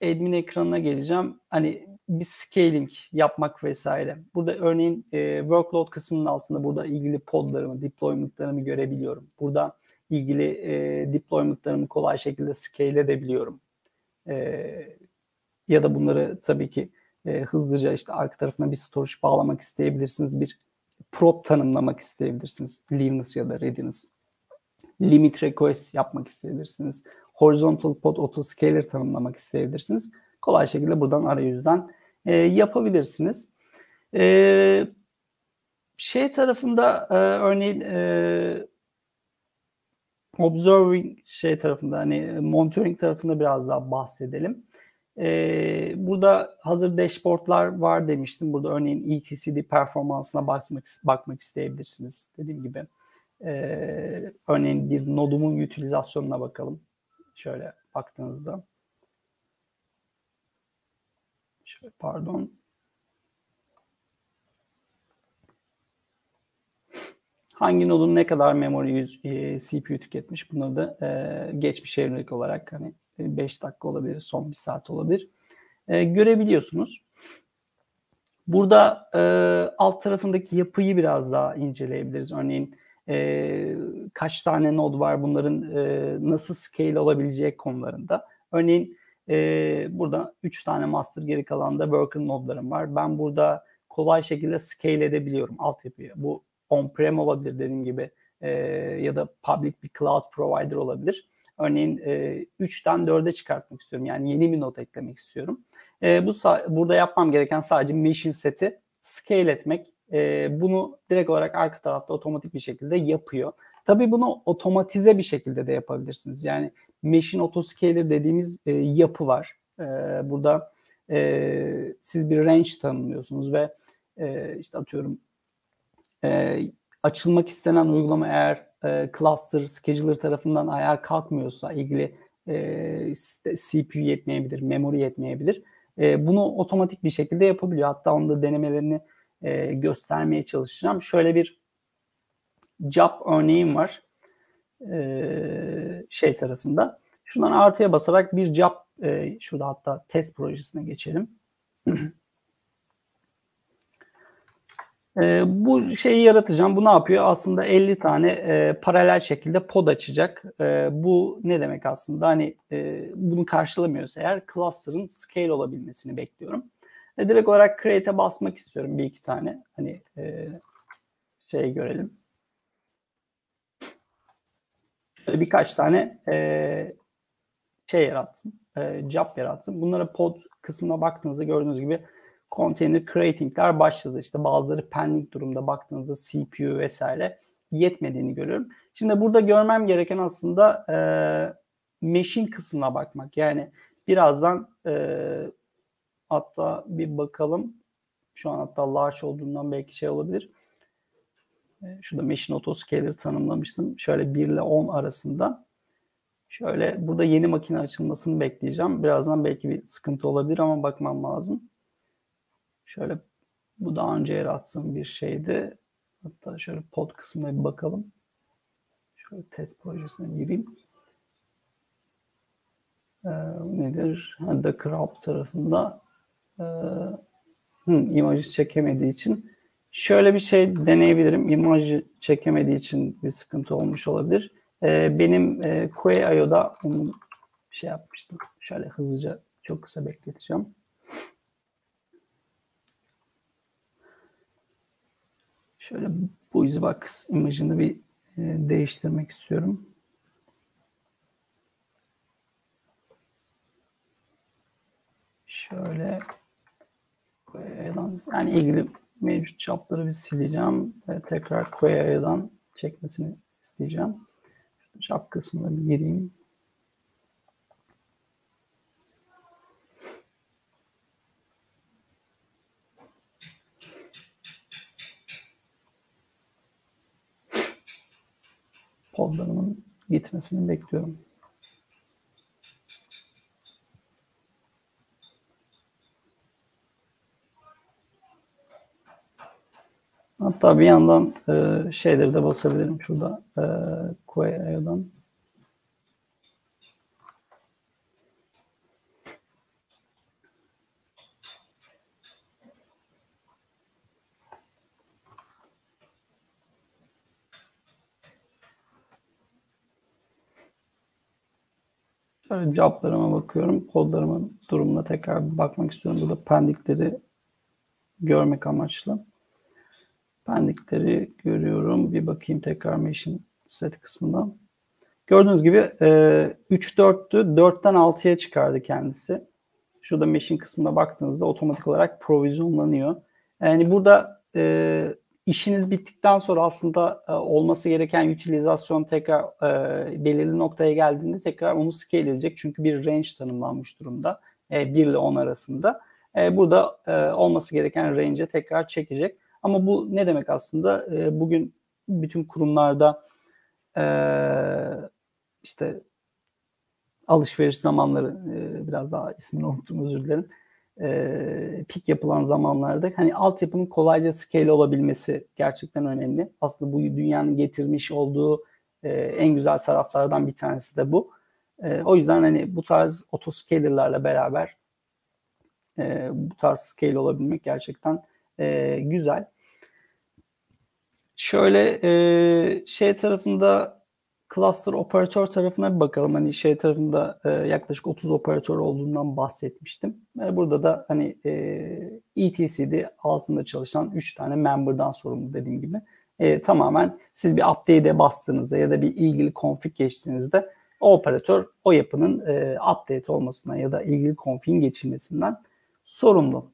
admin ekranına geleceğim. Hani bir scaling yapmak vesaire. Burada örneğin e, workload kısmının altında burada ilgili podlarımı, deployment'larımı görebiliyorum. Burada ilgili e, deployment'larımı kolay şekilde scale edebiliyorum. E, ya da bunları tabii ki e, hızlıca işte arka tarafına bir storage bağlamak isteyebilirsiniz. Bir prop tanımlamak isteyebilirsiniz. Liveness ya da readiness. Limit request yapmak isteyebilirsiniz. Horizontal pod autoscaler tanımlamak isteyebilirsiniz. Kolay şekilde buradan arayüzden e, yapabilirsiniz. E, şey tarafında e, örneğin e, observing şey tarafında hani monitoring tarafında biraz daha bahsedelim. Ee, burada hazır dashboardlar var demiştim. Burada örneğin ETCD performansına bakmak, bakmak isteyebilirsiniz. Dediğim gibi e, örneğin bir nodumun utilizasyonuna bakalım. Şöyle baktığınızda. Şöyle pardon. Hangi nodun ne kadar memory e, CPU tüketmiş bunları da e, geçmiş yönelik olarak hani 5 dakika olabilir, son bir saat olabilir. E, görebiliyorsunuz. Burada e, alt tarafındaki yapıyı biraz daha inceleyebiliriz. Örneğin e, kaç tane node var, bunların e, nasıl scale olabileceği konularında. Örneğin e, burada 3 tane master geri kalan da worker nodlarım var. Ben burada kolay şekilde scale edebiliyorum altyapıyı. Bu on-prem olabilir dediğim gibi e, ya da public bir cloud provider olabilir. Örneğin e, 3'ten 4'e çıkartmak istiyorum. Yani yeni bir not eklemek istiyorum. E, bu burada yapmam gereken sadece machine seti scale etmek. E, bunu direkt olarak arka tarafta otomatik bir şekilde yapıyor. Tabii bunu otomatize bir şekilde de yapabilirsiniz. Yani machine autoscaler dediğimiz e, yapı var. E, burada e, siz bir range tanımlıyorsunuz ve e, işte atıyorum e, açılmak istenen uygulama eğer e, cluster scheduler tarafından ayağa kalkmıyorsa ilgili e, CPU yetmeyebilir, memory yetmeyebilir. E, bunu otomatik bir şekilde yapabiliyor. Hatta onun da denemelerini e, göstermeye çalışacağım. Şöyle bir job örneğim var. E, şey tarafında. Şundan artıya basarak bir job e, şurada hatta test projesine geçelim. [CLEARS THROAT] E, bu şeyi yaratacağım. Bu ne yapıyor? Aslında 50 tane e, paralel şekilde pod açacak. E, bu ne demek aslında? Hani e, bunu karşılamıyorsa eğer cluster'ın scale olabilmesini bekliyorum. E, direkt olarak create'e basmak istiyorum bir iki tane. Hani e, şey görelim. Şöyle birkaç tane e, şey yarattım. E, job yarattım. Bunlara pod kısmına baktığınızda gördüğünüz gibi container creating'ler başladı. İşte bazıları pending durumda baktığınızda CPU vesaire yetmediğini görüyorum. Şimdi burada görmem gereken aslında e, machine kısmına bakmak. Yani birazdan e, hatta bir bakalım. Şu an hatta large olduğundan belki şey olabilir. E, şurada machine autoscaler tanımlamıştım. Şöyle 1 ile 10 arasında. Şöyle burada yeni makine açılmasını bekleyeceğim. Birazdan belki bir sıkıntı olabilir ama bakmam lazım. Şöyle bu daha önce yarattığım bir şeydi. Hatta şöyle pod kısmına bir bakalım. Şöyle test projesine gireyim. Ee, nedir? The Crowd tarafında e, hı, imajı çekemediği için şöyle bir şey deneyebilirim. İmajı çekemediği için bir sıkıntı olmuş olabilir. Ee, benim e, Quay.io'da onu şey yapmıştım. Şöyle hızlıca çok kısa bekleteceğim. Şöyle bu izbox imajını bir e, değiştirmek istiyorum. Şöyle yani ilgili mevcut çapları bir sileceğim ve tekrar Quaya'dan çekmesini isteyeceğim. Çap kısmına bir gireyim. Podlarımın gitmesini bekliyorum. Hatta bir yandan e, şeyleri de basabilirim şurada. E, Quaya'dan. Şöyle joblarıma bakıyorum. Kodlarımın durumuna tekrar bir bakmak istiyorum. Burada pendikleri görmek amaçlı. Pendikleri görüyorum. Bir bakayım tekrar machine set kısmına. Gördüğünüz gibi e, 3-4'tü. 4'ten 6'ya çıkardı kendisi. Şurada machine kısmına baktığınızda otomatik olarak provizyonlanıyor. Yani burada e, işiniz bittikten sonra aslında e, olması gereken utilizasyon tekrar e, belirli noktaya geldiğinde tekrar onu scale edecek. Çünkü bir range tanımlanmış durumda. E, 1 ile 10 arasında. E, burada e, olması gereken range'e tekrar çekecek. Ama bu ne demek aslında? E, bugün bütün kurumlarda e, işte alışveriş zamanları e, biraz daha ismini unuttum özür dilerim. E, pik yapılan zamanlarda hani altyapının kolayca scale olabilmesi gerçekten önemli. Aslında bu dünyanın getirmiş olduğu e, en güzel taraflardan bir tanesi de bu. E, o yüzden hani bu tarz otoscaler'larla beraber e, bu tarz scale olabilmek gerçekten e, güzel. Şöyle e, şey tarafında cluster operatör tarafına bir bakalım. Hani şey tarafında e, yaklaşık 30 operatör olduğundan bahsetmiştim. E, burada da hani e, ETC'de altında çalışan 3 tane member'dan sorumlu dediğim gibi. E, tamamen siz bir update'e bastığınızda ya da bir ilgili config geçtiğinizde o operatör o yapının e, update olmasına ya da ilgili config'in geçilmesinden sorumlu.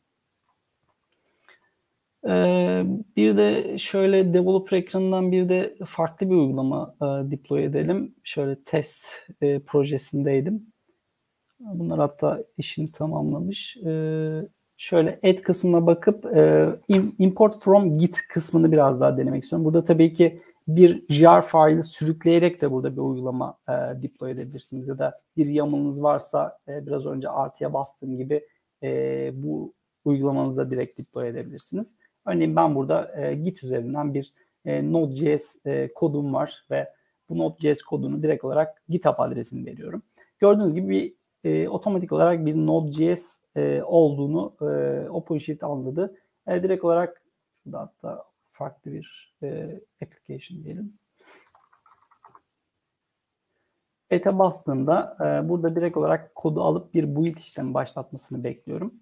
Ee, bir de şöyle developer ekranından bir de farklı bir uygulama e, deploy edelim. Şöyle test e, projesindeydim. Bunlar hatta işini tamamlamış. Ee, şöyle add kısmına bakıp e, import from git kısmını biraz daha denemek istiyorum. Burada tabii ki bir jar faili sürükleyerek de burada bir uygulama e, deploy edebilirsiniz. Ya da bir YAML'ınız varsa e, biraz önce artıya bastığım gibi bu uygulamanızda direkt deploy edebilirsiniz. Örneğin ben burada e, Git üzerinden bir e, Node.js e, kodum var ve bu Node.js kodunu direkt olarak GitHub adresini veriyorum. Gördüğünüz gibi bir, e, otomatik olarak bir Node.js e, olduğunu e, OpenShift anladı. E, direkt olarak şurada hatta farklı bir e, application diyelim. Ete bastığında e, burada direkt olarak kodu alıp bir build işlemi başlatmasını bekliyorum.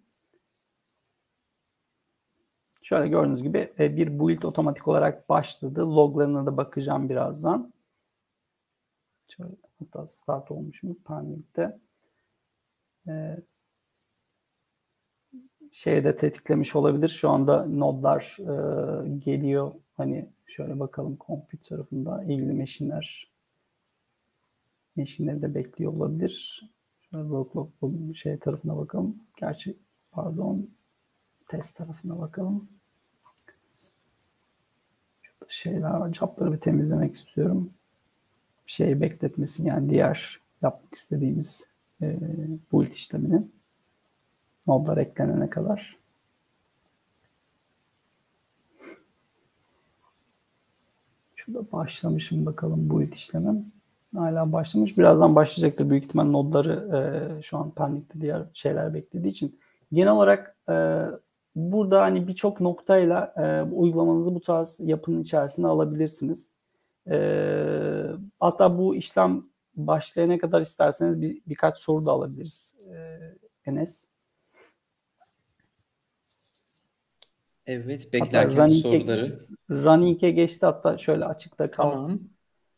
Şöyle gördüğünüz gibi e, bir build otomatik olarak başladı. Loglarına da bakacağım birazdan. Şöyle hatta start olmuş mu? Panel'de. Ee, şeyde tetiklemiş olabilir. Şu anda nodlar e, geliyor. Hani şöyle bakalım compute tarafında ilgili machine'ler machine'leri de bekliyor olabilir. Şöyle workload şey tarafına bakalım. Gerçi pardon test tarafına bakalım şeyler var. Capları bir temizlemek istiyorum. Şey bekletmesin yani diğer yapmak istediğimiz e, build işlemini nodlar eklenene kadar. Şurada başlamışım bakalım build işlemim. Hala başlamış. Birazdan başlayacaktır. Büyük ihtimal nodları e, şu an panikte diğer şeyler beklediği için. Genel olarak e, burada hani birçok noktayla e, uygulamanızı bu tarz yapının içerisine alabilirsiniz. E, hatta bu işlem başlayana kadar isterseniz bir, birkaç soru da alabiliriz e, Enes. Evet beklerken soruları. Running'e geçti hatta şöyle açıkta kalsın. Tamam.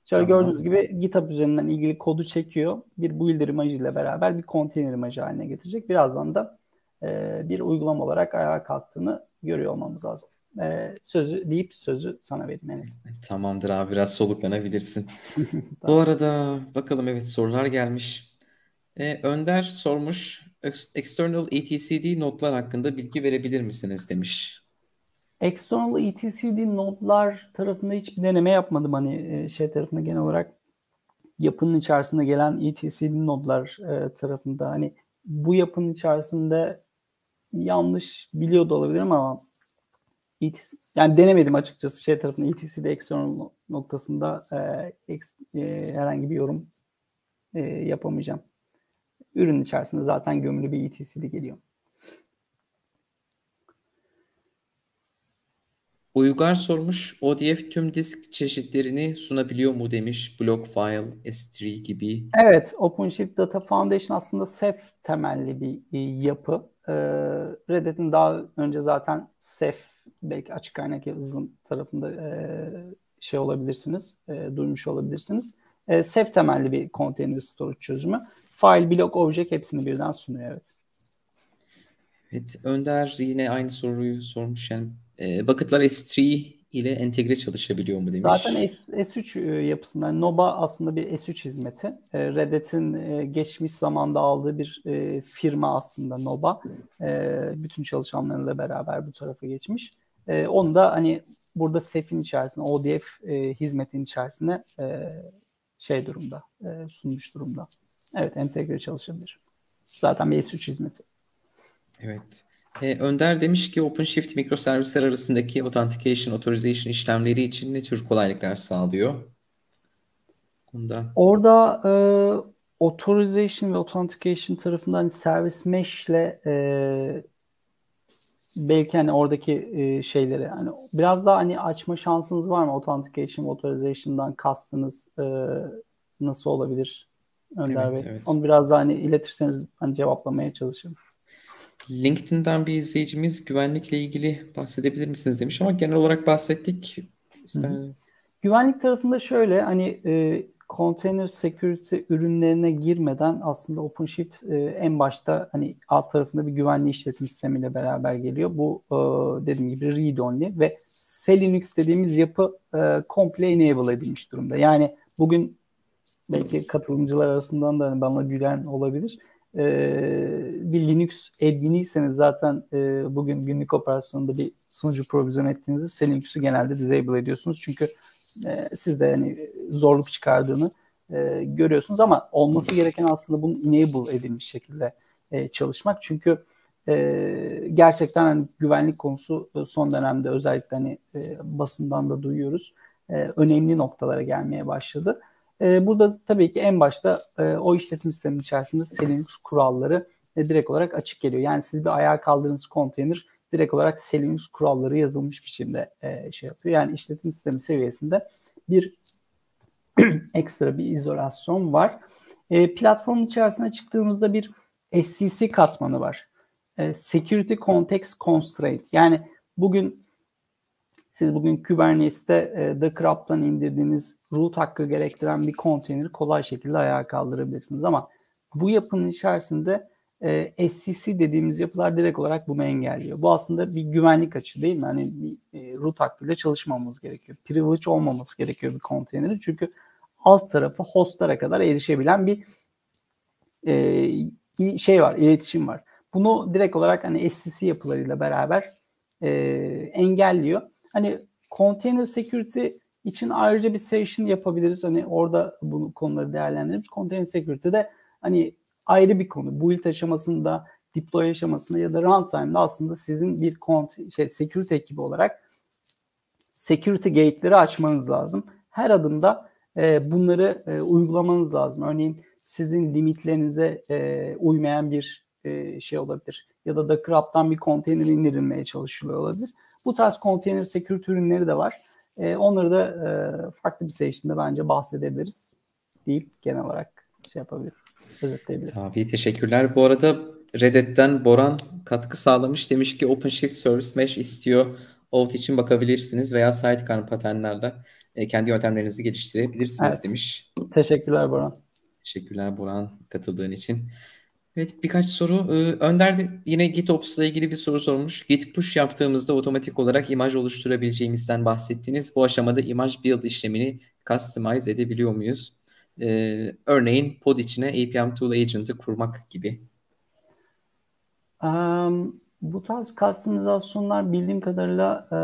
Şöyle tamam. gördüğünüz gibi GitHub üzerinden ilgili kodu çekiyor. Bir builder imajı ile beraber bir container imajı haline getirecek. Birazdan da e, bir uygulama olarak ayağa kalktığını görüyor olmamız lazım. E, sözü deyip sözü sana vereyim Enes. [LAUGHS] Tamamdır abi biraz soluklanabilirsin. [LAUGHS] tamam. Bu arada bakalım evet sorular gelmiş. E, Önder sormuş external etcd notlar hakkında bilgi verebilir misiniz demiş. External etcd notlar tarafında hiçbir deneme yapmadım hani şey tarafında genel olarak yapının içerisinde gelen etcd notlar e, tarafında hani bu yapının içerisinde yanlış biliyor da olabilirim ama ETC, yani denemedim açıkçası şey tarafında ETC'de external noktasında e, ex, e, herhangi bir yorum e, yapamayacağım. Ürün içerisinde zaten gömülü bir ETC'de geliyor. Uygar sormuş. ODF tüm disk çeşitlerini sunabiliyor mu demiş. Blockfile, S3 gibi. Evet. OpenShift Data Foundation aslında Ceph temelli bir e, yapı. Ee, Red Hat'in daha önce zaten Ceph belki açık kaynak yazılım tarafında e, şey olabilirsiniz, e, duymuş olabilirsiniz. E, Ceph temelli bir container storage çözümü. File, block, object hepsini birden sunuyor. Evet. Evet, Önder yine aynı soruyu sormuş. Yani e, Bucket'lar S3 ile entegre çalışabiliyor mu demiş. Zaten S, S3 e, yapısında Noba aslında bir S3 hizmeti. E, Red Hat'in e, geçmiş zamanda aldığı bir firma aslında Noba. Bütün çalışanlarıyla beraber bu tarafa geçmiş. Onu da hani burada SEF'in içerisinde, ODF hizmetin içerisinde şey durumda, sunmuş durumda. Evet entegre çalışabilir. Zaten bir S3 hizmeti. Evet. E, Önder demiş ki OpenShift mikroservisler arasındaki authentication, authorization işlemleri için ne tür kolaylıklar sağlıyor? Bunda. Orada e, authorization ve authentication tarafından hani service mesh ile e, belki hani oradaki e, şeyleri hani biraz daha hani açma şansınız var mı authentication ve authorization'dan kastınız e, nasıl olabilir Önder evet, Bey? Evet. Onu biraz daha hani iletirseniz hani cevaplamaya çalışırım. LinkedIn'den bir izleyicimiz güvenlikle ilgili bahsedebilir misiniz demiş ama genel olarak bahsettik. Güvenlik tarafında şöyle hani e, container security ürünlerine girmeden aslında OpenShift e, en başta hani alt tarafında bir güvenli işletim sistemiyle beraber geliyor. Bu e, dediğim gibi read only ve Selinux dediğimiz yapı e, komple enable edilmiş durumda. Yani bugün belki katılımcılar arasından da hani bana gülen olabilir e, bir Linux adminiyseniz zaten e, bugün günlük operasyonda bir sunucu provizyon ettiğinizde Linux'u genelde disable ediyorsunuz. Çünkü e, siz de hani zorluk çıkardığını e, görüyorsunuz ama olması gereken aslında bunun enable edilmiş şekilde e, çalışmak. Çünkü e, gerçekten hani güvenlik konusu son dönemde özellikle hani e, basından da duyuyoruz. E, önemli noktalara gelmeye başladı. E, burada tabii ki en başta e, o işletim sisteminin içerisinde Selenium kuralları e, direkt olarak açık geliyor. Yani siz bir ayağa kaldırdığınız konteyner direkt olarak Selenium kuralları yazılmış biçimde e, şey yapıyor. Yani işletim sistemi seviyesinde bir [CLEARS THROAT] ekstra bir izolasyon var. Platformun içerisine çıktığımızda bir SCC katmanı var. Security Context Constraint. Yani bugün siz bugün Kubernetes'te e, Dockerup'tan indirdiğiniz root hakkı gerektiren bir konteyneri kolay şekilde ayağa kaldırabilirsiniz. Ama bu yapının içerisinde e, SCC dediğimiz yapılar direkt olarak bunu engelliyor. Bu aslında bir güvenlik açığı değil mi? Hani bir e, root hakkıyla çalışmamamız gerekiyor. Privilege olmaması gerekiyor bir konteynerin. Çünkü alt tarafı hostlara kadar erişebilen bir e, şey var, iletişim var. Bunu direkt olarak hani SCC yapılarıyla beraber e, engelliyor. Hani container security için ayrıca bir session yapabiliriz. Hani orada bu konuları değerlendiririz. Container security de hani ayrı bir konu. Build aşamasında, deploy aşamasında ya da runtime'da aslında sizin bir kont şey security ekibi olarak security gate'leri açmanız lazım. Her adımda e, bunları e, uygulamanız lazım. Örneğin sizin limitlerinize e, uymayan bir e, şey olabilir. Ya da da Crap'tan bir konteyner indirilmeye çalışılıyor olabilir. Bu tarz konteyner security ürünleri de var. E, onları da e, farklı bir session'da bence bahsedebiliriz deyip genel olarak şey yapabilirim. Özetleyebilirim. Tabii teşekkürler. Bu arada Reddit'ten Boran katkı sağlamış. Demiş ki OpenShift Service Mesh istiyor. Old için bakabilirsiniz veya sidecar paternlerle kendi yöntemlerinizi geliştirebilirsiniz evet. demiş. Teşekkürler Boran. Teşekkürler Boran katıldığın için. Evet birkaç soru. Ee, Önder de yine GitOps'la ilgili bir soru sormuş. Git push yaptığımızda otomatik olarak imaj oluşturabileceğimizden bahsettiniz. Bu aşamada imaj build işlemini customize edebiliyor muyuz? Ee, örneğin pod içine APM Tool Agent'ı kurmak gibi. Um, bu tarz customizasyonlar bildiğim kadarıyla e,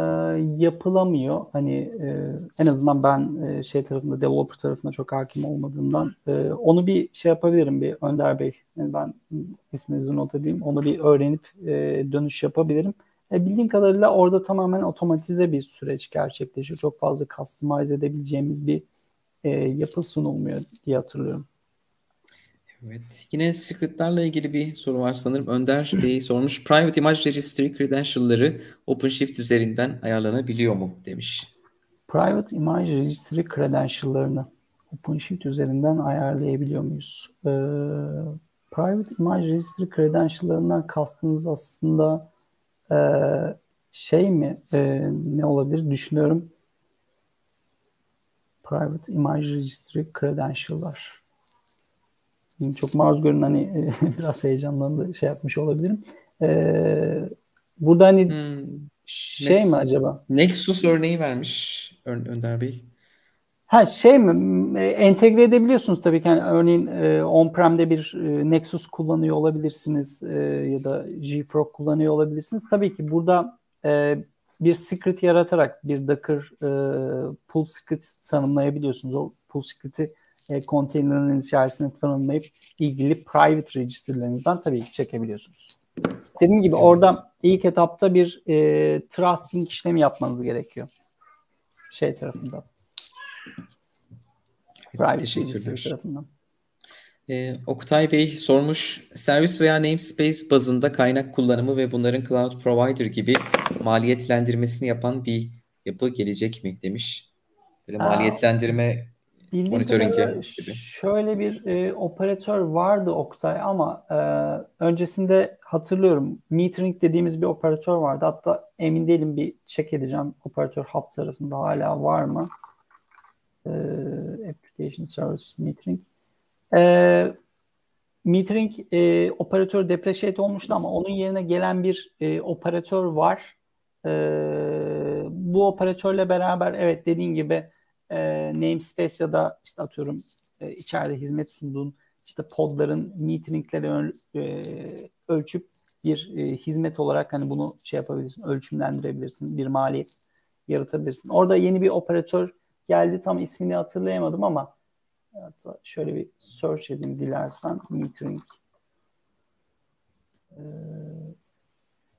yapılamıyor. Hani e, en azından ben e, şey tarafında, developer tarafında çok hakim olmadığımdan e, onu bir şey yapabilirim bir Önder Bey. Yani ben isminizi not edeyim. Onu bir öğrenip e, dönüş yapabilirim. E, bildiğim kadarıyla orada tamamen otomatize bir süreç gerçekleşiyor. Çok fazla customize edebileceğimiz bir e, yapı sunulmuyor diye hatırlıyorum. Evet. Yine secretlerle ilgili bir soru var sanırım. Önder [CLEARS THROAT] Bey sormuş. Private Image Registry credential'ları OpenShift üzerinden ayarlanabiliyor mu demiş. Private Image Registry credential'larını OpenShift üzerinden ayarlayabiliyor muyuz? Ee, Private Image Registry credential'larından kastınız aslında e, şey mi? E, ne olabilir? Düşünüyorum. Private Image Registry credential'lar. Çok maruz görün hani [LAUGHS] biraz heyecanlandı şey yapmış olabilirim. Ee, burada hani hmm. şey Nexus, mi acaba? Nexus örneği vermiş Önder Bey. Ha şey mi? Entegre edebiliyorsunuz tabii ki. Yani örneğin e, on-prem'de bir e, Nexus kullanıyor olabilirsiniz e, ya da JFrog kullanıyor olabilirsiniz. Tabii ki burada e, bir secret yaratarak bir Docker e, pull secret tanımlayabiliyorsunuz. O pull secret'i e, konteynerlerin içerisine tanımlayıp ilgili private register'larınızdan tabii ki çekebiliyorsunuz. Dediğim gibi evet. orada ilk etapta bir e, trusting işlemi yapmanız gerekiyor. Şey tarafından. Private register tarafından. Ee, Oktay Bey sormuş, servis veya namespace bazında kaynak kullanımı ve bunların cloud provider gibi maliyetlendirmesini yapan bir yapı gelecek mi demiş. Böyle maliyetlendirme monitoring gibi. Şöyle bir e, operatör vardı Oktay ama e, öncesinde hatırlıyorum metering dediğimiz bir operatör vardı. Hatta emin değilim bir check edeceğim operatör hub tarafında hala var mı? E, application Service Metering. E, metering e, operatör depreciate olmuştu ama onun yerine gelen bir e, operatör var. E, bu operatörle beraber evet dediğin gibi namespace ya da işte atıyorum e, içeride hizmet sunduğun işte podların meetingleri öl, e, ölçüp bir e, hizmet olarak hani bunu şey yapabilirsin, ölçümlendirebilirsin, bir maliyet yaratabilirsin. Orada yeni bir operatör geldi tam ismini hatırlayamadım ama hatta şöyle bir search edeyim dilersen metering ee,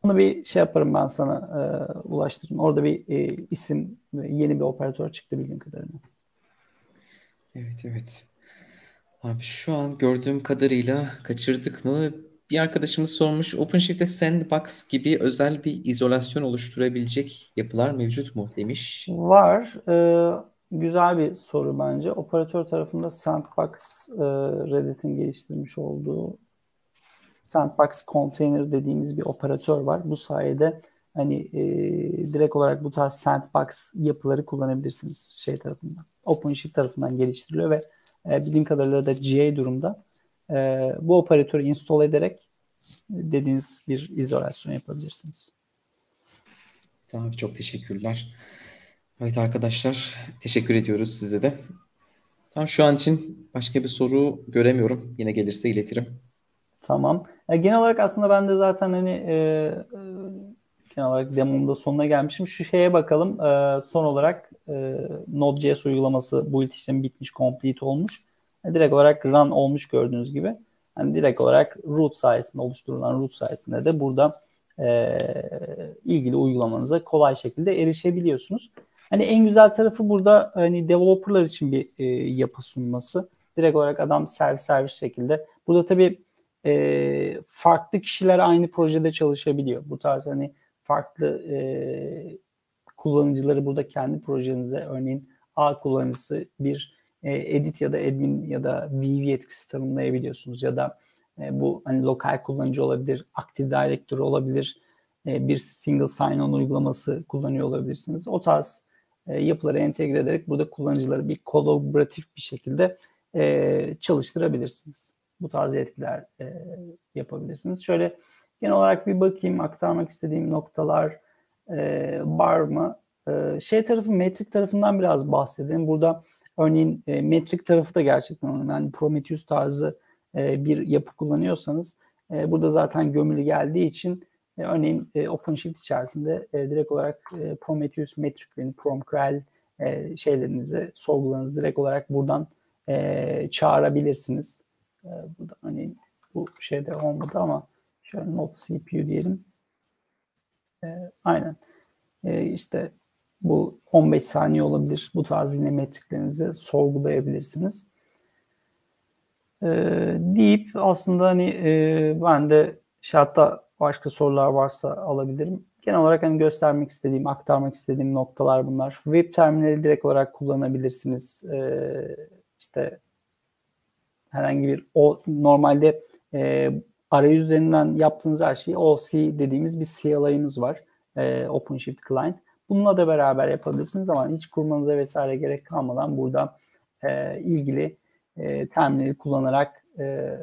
onu bir şey yaparım ben sana e, ulaştırırım. Orada bir e, isim yeni bir operatör çıktı bildiğim kadarıyla. Evet evet. Abi şu an gördüğüm kadarıyla kaçırdık mı? Bir arkadaşımız sormuş OpenShift'te Sandbox gibi özel bir izolasyon oluşturabilecek yapılar mevcut mu demiş. Var. Ee, güzel bir soru bence. Operatör tarafında Sandbox e, Reddit'in geliştirmiş olduğu Sandbox Container dediğimiz bir operatör var. Bu sayede hani e, direkt olarak bu tarz sandbox yapıları kullanabilirsiniz şey tarafından. OpenShift tarafından geliştiriliyor ve e, bildiğim kadarıyla da GA durumda. E, bu operatörü install ederek dediğiniz bir izolasyon yapabilirsiniz. Tamam çok teşekkürler. Evet arkadaşlar teşekkür ediyoruz size de. Tam şu an için başka bir soru göremiyorum. Yine gelirse iletirim. Tamam. E, genel olarak aslında ben de zaten hani e, e, genel olarak demomda sonuna gelmişim. Şu şeye bakalım. E, son olarak e, Node.js uygulaması bu işlemi bitmiş, complete olmuş. E, direkt olarak run olmuş gördüğünüz gibi. Yani direkt olarak root sayesinde oluşturulan root sayesinde de burada e, ilgili uygulamanıza kolay şekilde erişebiliyorsunuz. Hani en güzel tarafı burada hani developerlar için bir e, yapı sunması. Direkt olarak adam servis servis şekilde. Burada tabii e, farklı kişiler aynı projede çalışabiliyor. Bu tarz hani farklı e, kullanıcıları burada kendi projenize örneğin A kullanıcısı bir e, edit ya da admin ya da VV yetkisi tanımlayabiliyorsunuz ya da e, bu hani lokal kullanıcı olabilir, Active Directory olabilir, e, bir single sign-on uygulaması kullanıyor olabilirsiniz. O tarz e, yapıları entegre ederek burada kullanıcıları bir kolaboratif bir şekilde e, çalıştırabilirsiniz bu tarz etkiler e, yapabilirsiniz. Şöyle genel olarak bir bakayım aktarmak istediğim noktalar e, var mı? E, şey tarafı metrik tarafından biraz bahsedelim. Burada örneğin e, metrik tarafı da gerçekten önemli. Yani Prometheus tarzı e, bir yapı kullanıyorsanız e, burada zaten gömülü geldiği için e, örneğin e, OpenShift içerisinde e, direkt olarak e, Prometheus metriklerini, PromQL e, şeylerinizi, sorgularınızı direkt olarak buradan e, çağırabilirsiniz. E, burada hani bu şeyde olmadı ama şöyle not CPU diyelim. E, aynen. E, işte bu 15 saniye olabilir. Bu tarz yine metriklerinizi sorgulayabilirsiniz. e, deyip aslında hani e, ben de şey başka sorular varsa alabilirim. Genel olarak hani göstermek istediğim, aktarmak istediğim noktalar bunlar. Web terminali direkt olarak kullanabilirsiniz. E, işte herhangi bir o normalde e, arayüz üzerinden yaptığınız her şeyi OC dediğimiz bir CLI'miz var. E, OpenShift Client. Bununla da beraber yapabilirsiniz ama hiç kurmanıza vesaire gerek kalmadan burada e, ilgili e, terminali kullanarak e,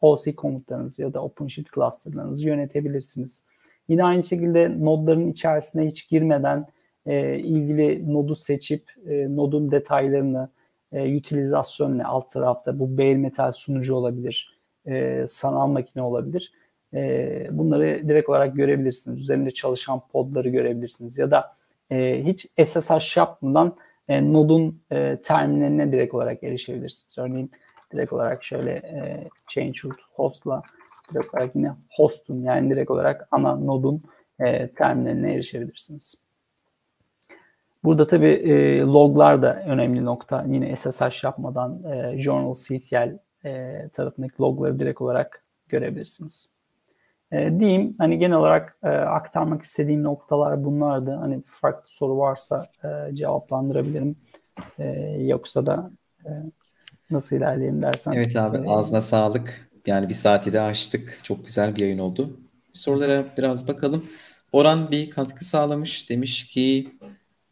OC komutlarınızı ya da OpenShift clusterlarınızı yönetebilirsiniz. Yine aynı şekilde nodların içerisine hiç girmeden e, ilgili nodu seçip e, nodun detaylarını e, utilizasyon ne alt tarafta bu bare metal sunucu olabilir, e, sanal makine olabilir. E, bunları direkt olarak görebilirsiniz. Üzerinde çalışan podları görebilirsiniz ya da e, hiç SSH yapmadan e, nodun e, terminaline direkt olarak erişebilirsiniz. Örneğin direkt olarak şöyle e, change host'la direkt olarak yine host'un yani direkt olarak ana nodun e, terminaline erişebilirsiniz. Burada tabii e, loglar da önemli nokta. Yine SSH yapmadan e, Journal CTL e, tarafındaki logları direkt olarak görebilirsiniz. E, diyeyim hani genel olarak e, aktarmak istediğim noktalar bunlardı. Hani farklı soru varsa e, cevaplandırabilirim. E, yoksa da e, nasıl ilerleyelim dersen. Evet abi e, ağzına sağlık. Yani bir saati de açtık. Çok güzel bir yayın oldu. Sorulara biraz bakalım. Orhan bir katkı sağlamış. Demiş ki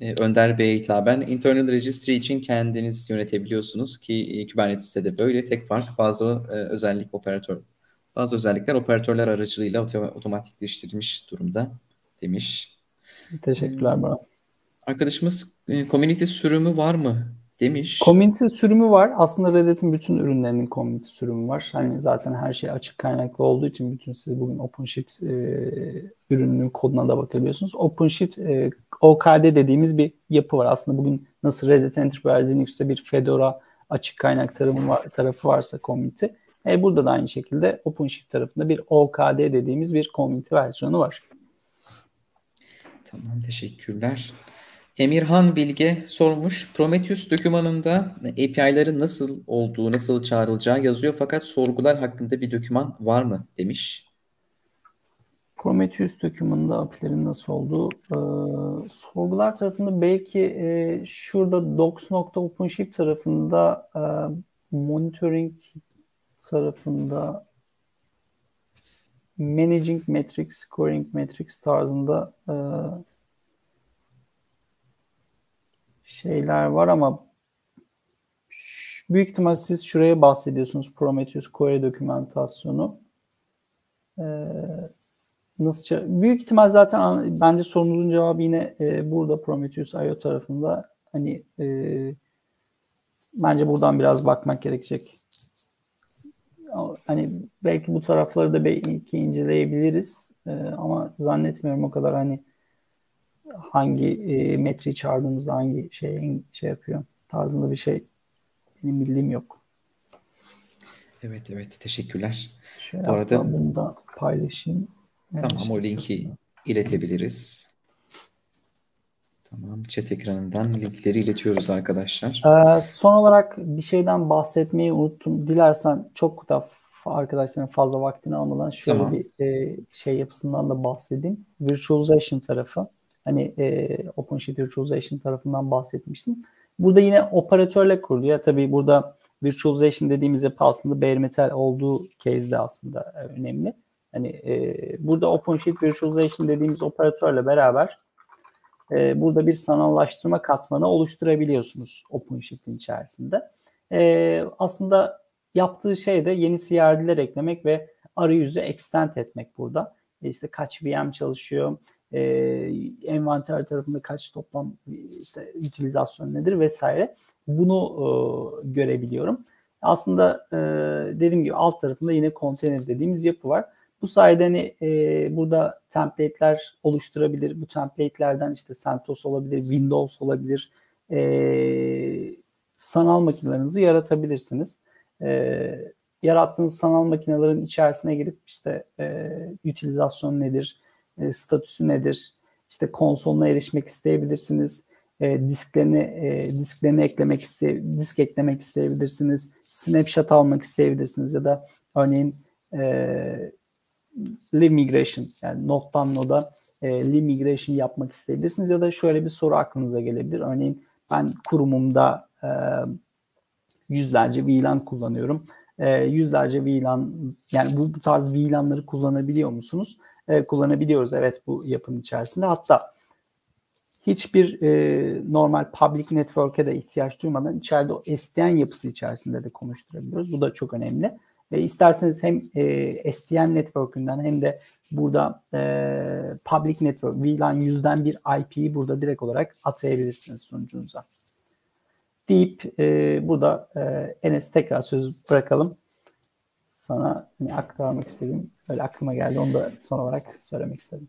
e, Önder Bey'e hitaben internal registry için kendiniz yönetebiliyorsunuz ki e, Kubernetes'te de böyle tek fark bazı e, özellik operatör bazı özellikler operatörler aracılığıyla otomatikleştirilmiş durumda demiş. Teşekkürler Baran. Arkadaşımız e, community sürümü var mı demiş. Community sürümü var. Aslında Reddit'in bütün ürünlerinin community sürümü var. Hani zaten her şey açık kaynaklı olduğu için bütün siz bugün OpenShift e, ürününün koduna da bakabiliyorsunuz. OpenShift e, OKD dediğimiz bir yapı var. Aslında bugün nasıl Reddit Enterprise Linux'te bir Fedora açık kaynak tarafı, var, tarafı varsa community e, burada da aynı şekilde OpenShift tarafında bir OKD dediğimiz bir community versiyonu var. Tamam teşekkürler. Emirhan Bilge sormuş. Prometheus dokümanında API'ların nasıl olduğu, nasıl çağrılacağı yazıyor fakat sorgular hakkında bir doküman var mı demiş. Prometheus dokümanında API'lerin nasıl olduğu e, sorgular tarafında belki e, şurada docs.openshift tarafında e, monitoring tarafında managing metrics, scoring metrics tarzında e, şeyler var ama büyük ihtimal siz şuraya bahsediyorsunuz Prometheus query dokümantasyonu. Ee, nasıl büyük ihtimal zaten bence sorunuzun cevabı yine e, burada Prometheus IO tarafında hani e, bence buradan biraz bakmak gerekecek. Hani belki bu tarafları da belki inceleyebiliriz e, ama zannetmiyorum o kadar hani hangi e, metreyi çağırdığımızda hangi şey şey yapıyor tarzında bir şey benim bildiğim yok. Evet evet teşekkürler. Şöyle Bu arada bunu da paylaşayım. Tamam o linki iletebiliriz. Tamam chat ekranından linkleri iletiyoruz arkadaşlar. Ee, son olarak bir şeyden bahsetmeyi unuttum. Dilersen çok da arkadaşların fazla vaktini almadan şöyle tamam. bir e, şey yapısından da bahsedeyim. Virtualization tarafı. Hani e, OpenShift Virtualization tarafından bahsetmiştim. Burada yine operatörle kuruluyor. Tabii burada virtualization dediğimiz yapı aslında bare metal olduğu case'de aslında e, önemli. Hani e, burada OpenShift Virtualization dediğimiz operatörle beraber e, burada bir sanallaştırma katmanı oluşturabiliyorsunuz OpenShift'in içerisinde. E, aslında yaptığı şey de yeni CRD'ler eklemek ve arayüzü extend etmek burada. E işte kaç VM çalışıyor, e, envanter tarafında kaç toplam işte utilizasyon nedir vesaire. Bunu e, görebiliyorum. Aslında e, dediğim gibi alt tarafında yine container dediğimiz yapı var. Bu sayede hani e, burada template'ler oluşturabilir. Bu template'lerden işte CentOS olabilir, Windows olabilir. E, sanal makinelerinizi yaratabilirsiniz. E, yarattığınız sanal makinelerin içerisine girip işte e, utilizasyon nedir, e, statüsü nedir, işte konsoluna erişmek isteyebilirsiniz. e, disklerini e, disklerini eklemek iste disk eklemek isteyebilirsiniz. Snapshot almak isteyebilirsiniz ya da örneğin e, live migration yani nottan noda e, live migration yapmak isteyebilirsiniz ya da şöyle bir soru aklınıza gelebilir. Örneğin ben kurumumda e, yüzlerce VLAN kullanıyorum. E, yüzlerce VLAN yani bu, bu tarz VLAN'ları kullanabiliyor musunuz? E, kullanabiliyoruz evet bu yapının içerisinde. Hatta hiçbir e, normal public network'e de ihtiyaç duymadan içeride o SDN yapısı içerisinde de konuşturabiliyoruz. Bu da çok önemli. E, isterseniz hem e, SDN network'ünden hem de burada e, public network VLAN yüzden bir IP'yi burada direkt olarak atayabilirsiniz sunucunuza. Deyip e, burada e, Enes tekrar söz bırakalım. Sana hani aktarmak istediğim öyle aklıma geldi. Onu da son olarak söylemek istedim.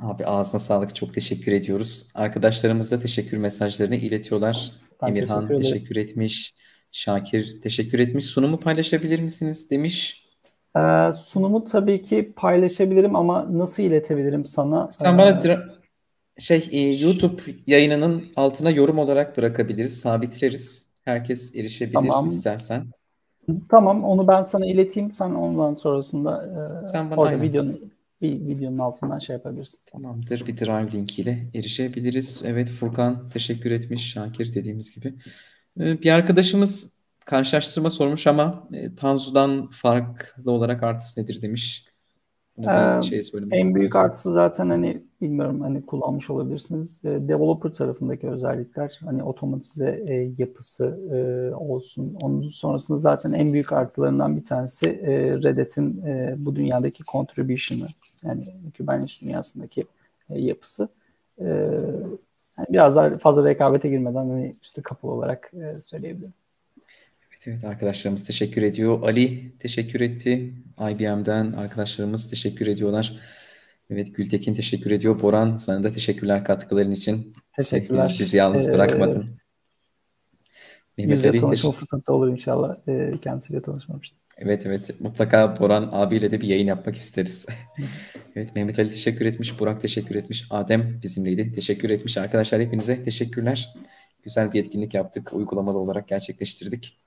Abi ağzına sağlık. Çok teşekkür ediyoruz. Arkadaşlarımız da teşekkür mesajlarını iletiyorlar. Ben Emirhan teşekkür, teşekkür etmiş. Şakir teşekkür etmiş. Sunumu paylaşabilir misiniz demiş. Ee, sunumu tabii ki paylaşabilirim ama nasıl iletebilirim sana? Sen bana ee, şey e, YouTube yayınının altına yorum olarak bırakabiliriz. Sabitleriz. Herkes erişebilir tamam. istersen. Tamam onu ben sana ileteyim. Sen ondan sonrasında e, Sen bana orada aynen. videonun bir videonun altından şey yapabilirsin. Tamamdır. Bir drive linkiyle erişebiliriz. Evet Furkan teşekkür etmiş. Şakir dediğimiz gibi. Ee, bir arkadaşımız karşılaştırma sormuş ama e, Tanzu'dan farklı olarak artısı nedir demiş. Şey en büyük artısı zaten hani bilmiyorum hani kullanmış olabilirsiniz. E, developer tarafındaki özellikler hani otomatize e, yapısı e, olsun. Onun sonrasında zaten en büyük artılarından bir tanesi e, Reddit'in e, bu dünyadaki contribution'ı. Yani Kubernetes dünyasındaki e, yapısı. E, yani biraz daha fazla rekabete girmeden hani üstü kapalı olarak e, söyleyebilirim. Evet, arkadaşlarımız teşekkür ediyor. Ali teşekkür etti. IBM'den arkadaşlarımız teşekkür ediyorlar. Evet Gültekin teşekkür ediyor. Boran sana da teşekkürler katkıların için. Teşekkürler. Hiç bizi yalnız ee, bırakmadın. Mehmet Ali tanışma fırsatı olur inşallah. Ee, kendisiyle tanışmamıştım. Evet evet mutlaka Boran abiyle de bir yayın yapmak isteriz. [LAUGHS] evet Mehmet Ali teşekkür etmiş, Burak teşekkür etmiş, Adem bizimleydi. Teşekkür etmiş arkadaşlar hepinize teşekkürler. Güzel bir etkinlik yaptık, uygulamalı olarak gerçekleştirdik.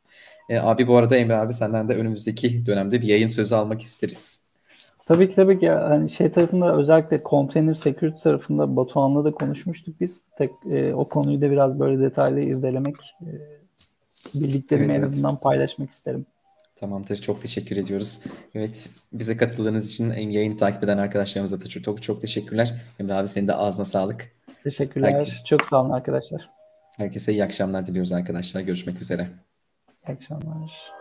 E, abi bu arada Emre abi senden de önümüzdeki dönemde bir yayın sözü almak isteriz. Tabii ki tabii ki. Yani şey tarafında özellikle container security tarafında Batuhan'la da konuşmuştuk biz. Tek e, o konuyu da biraz böyle detaylı irdelemek e, bildiklerimi evet, en azından evet. paylaşmak isterim. Tamamdır. Çok teşekkür ediyoruz. Evet. Bize katıldığınız için en yayın takip eden arkadaşlarımıza da çok, çok teşekkürler. Emre abi senin de ağzına sağlık. Teşekkürler. Herkes, çok sağ olun arkadaşlar. Herkese iyi akşamlar diliyoruz arkadaşlar. Görüşmek üzere. İyi akşamlar.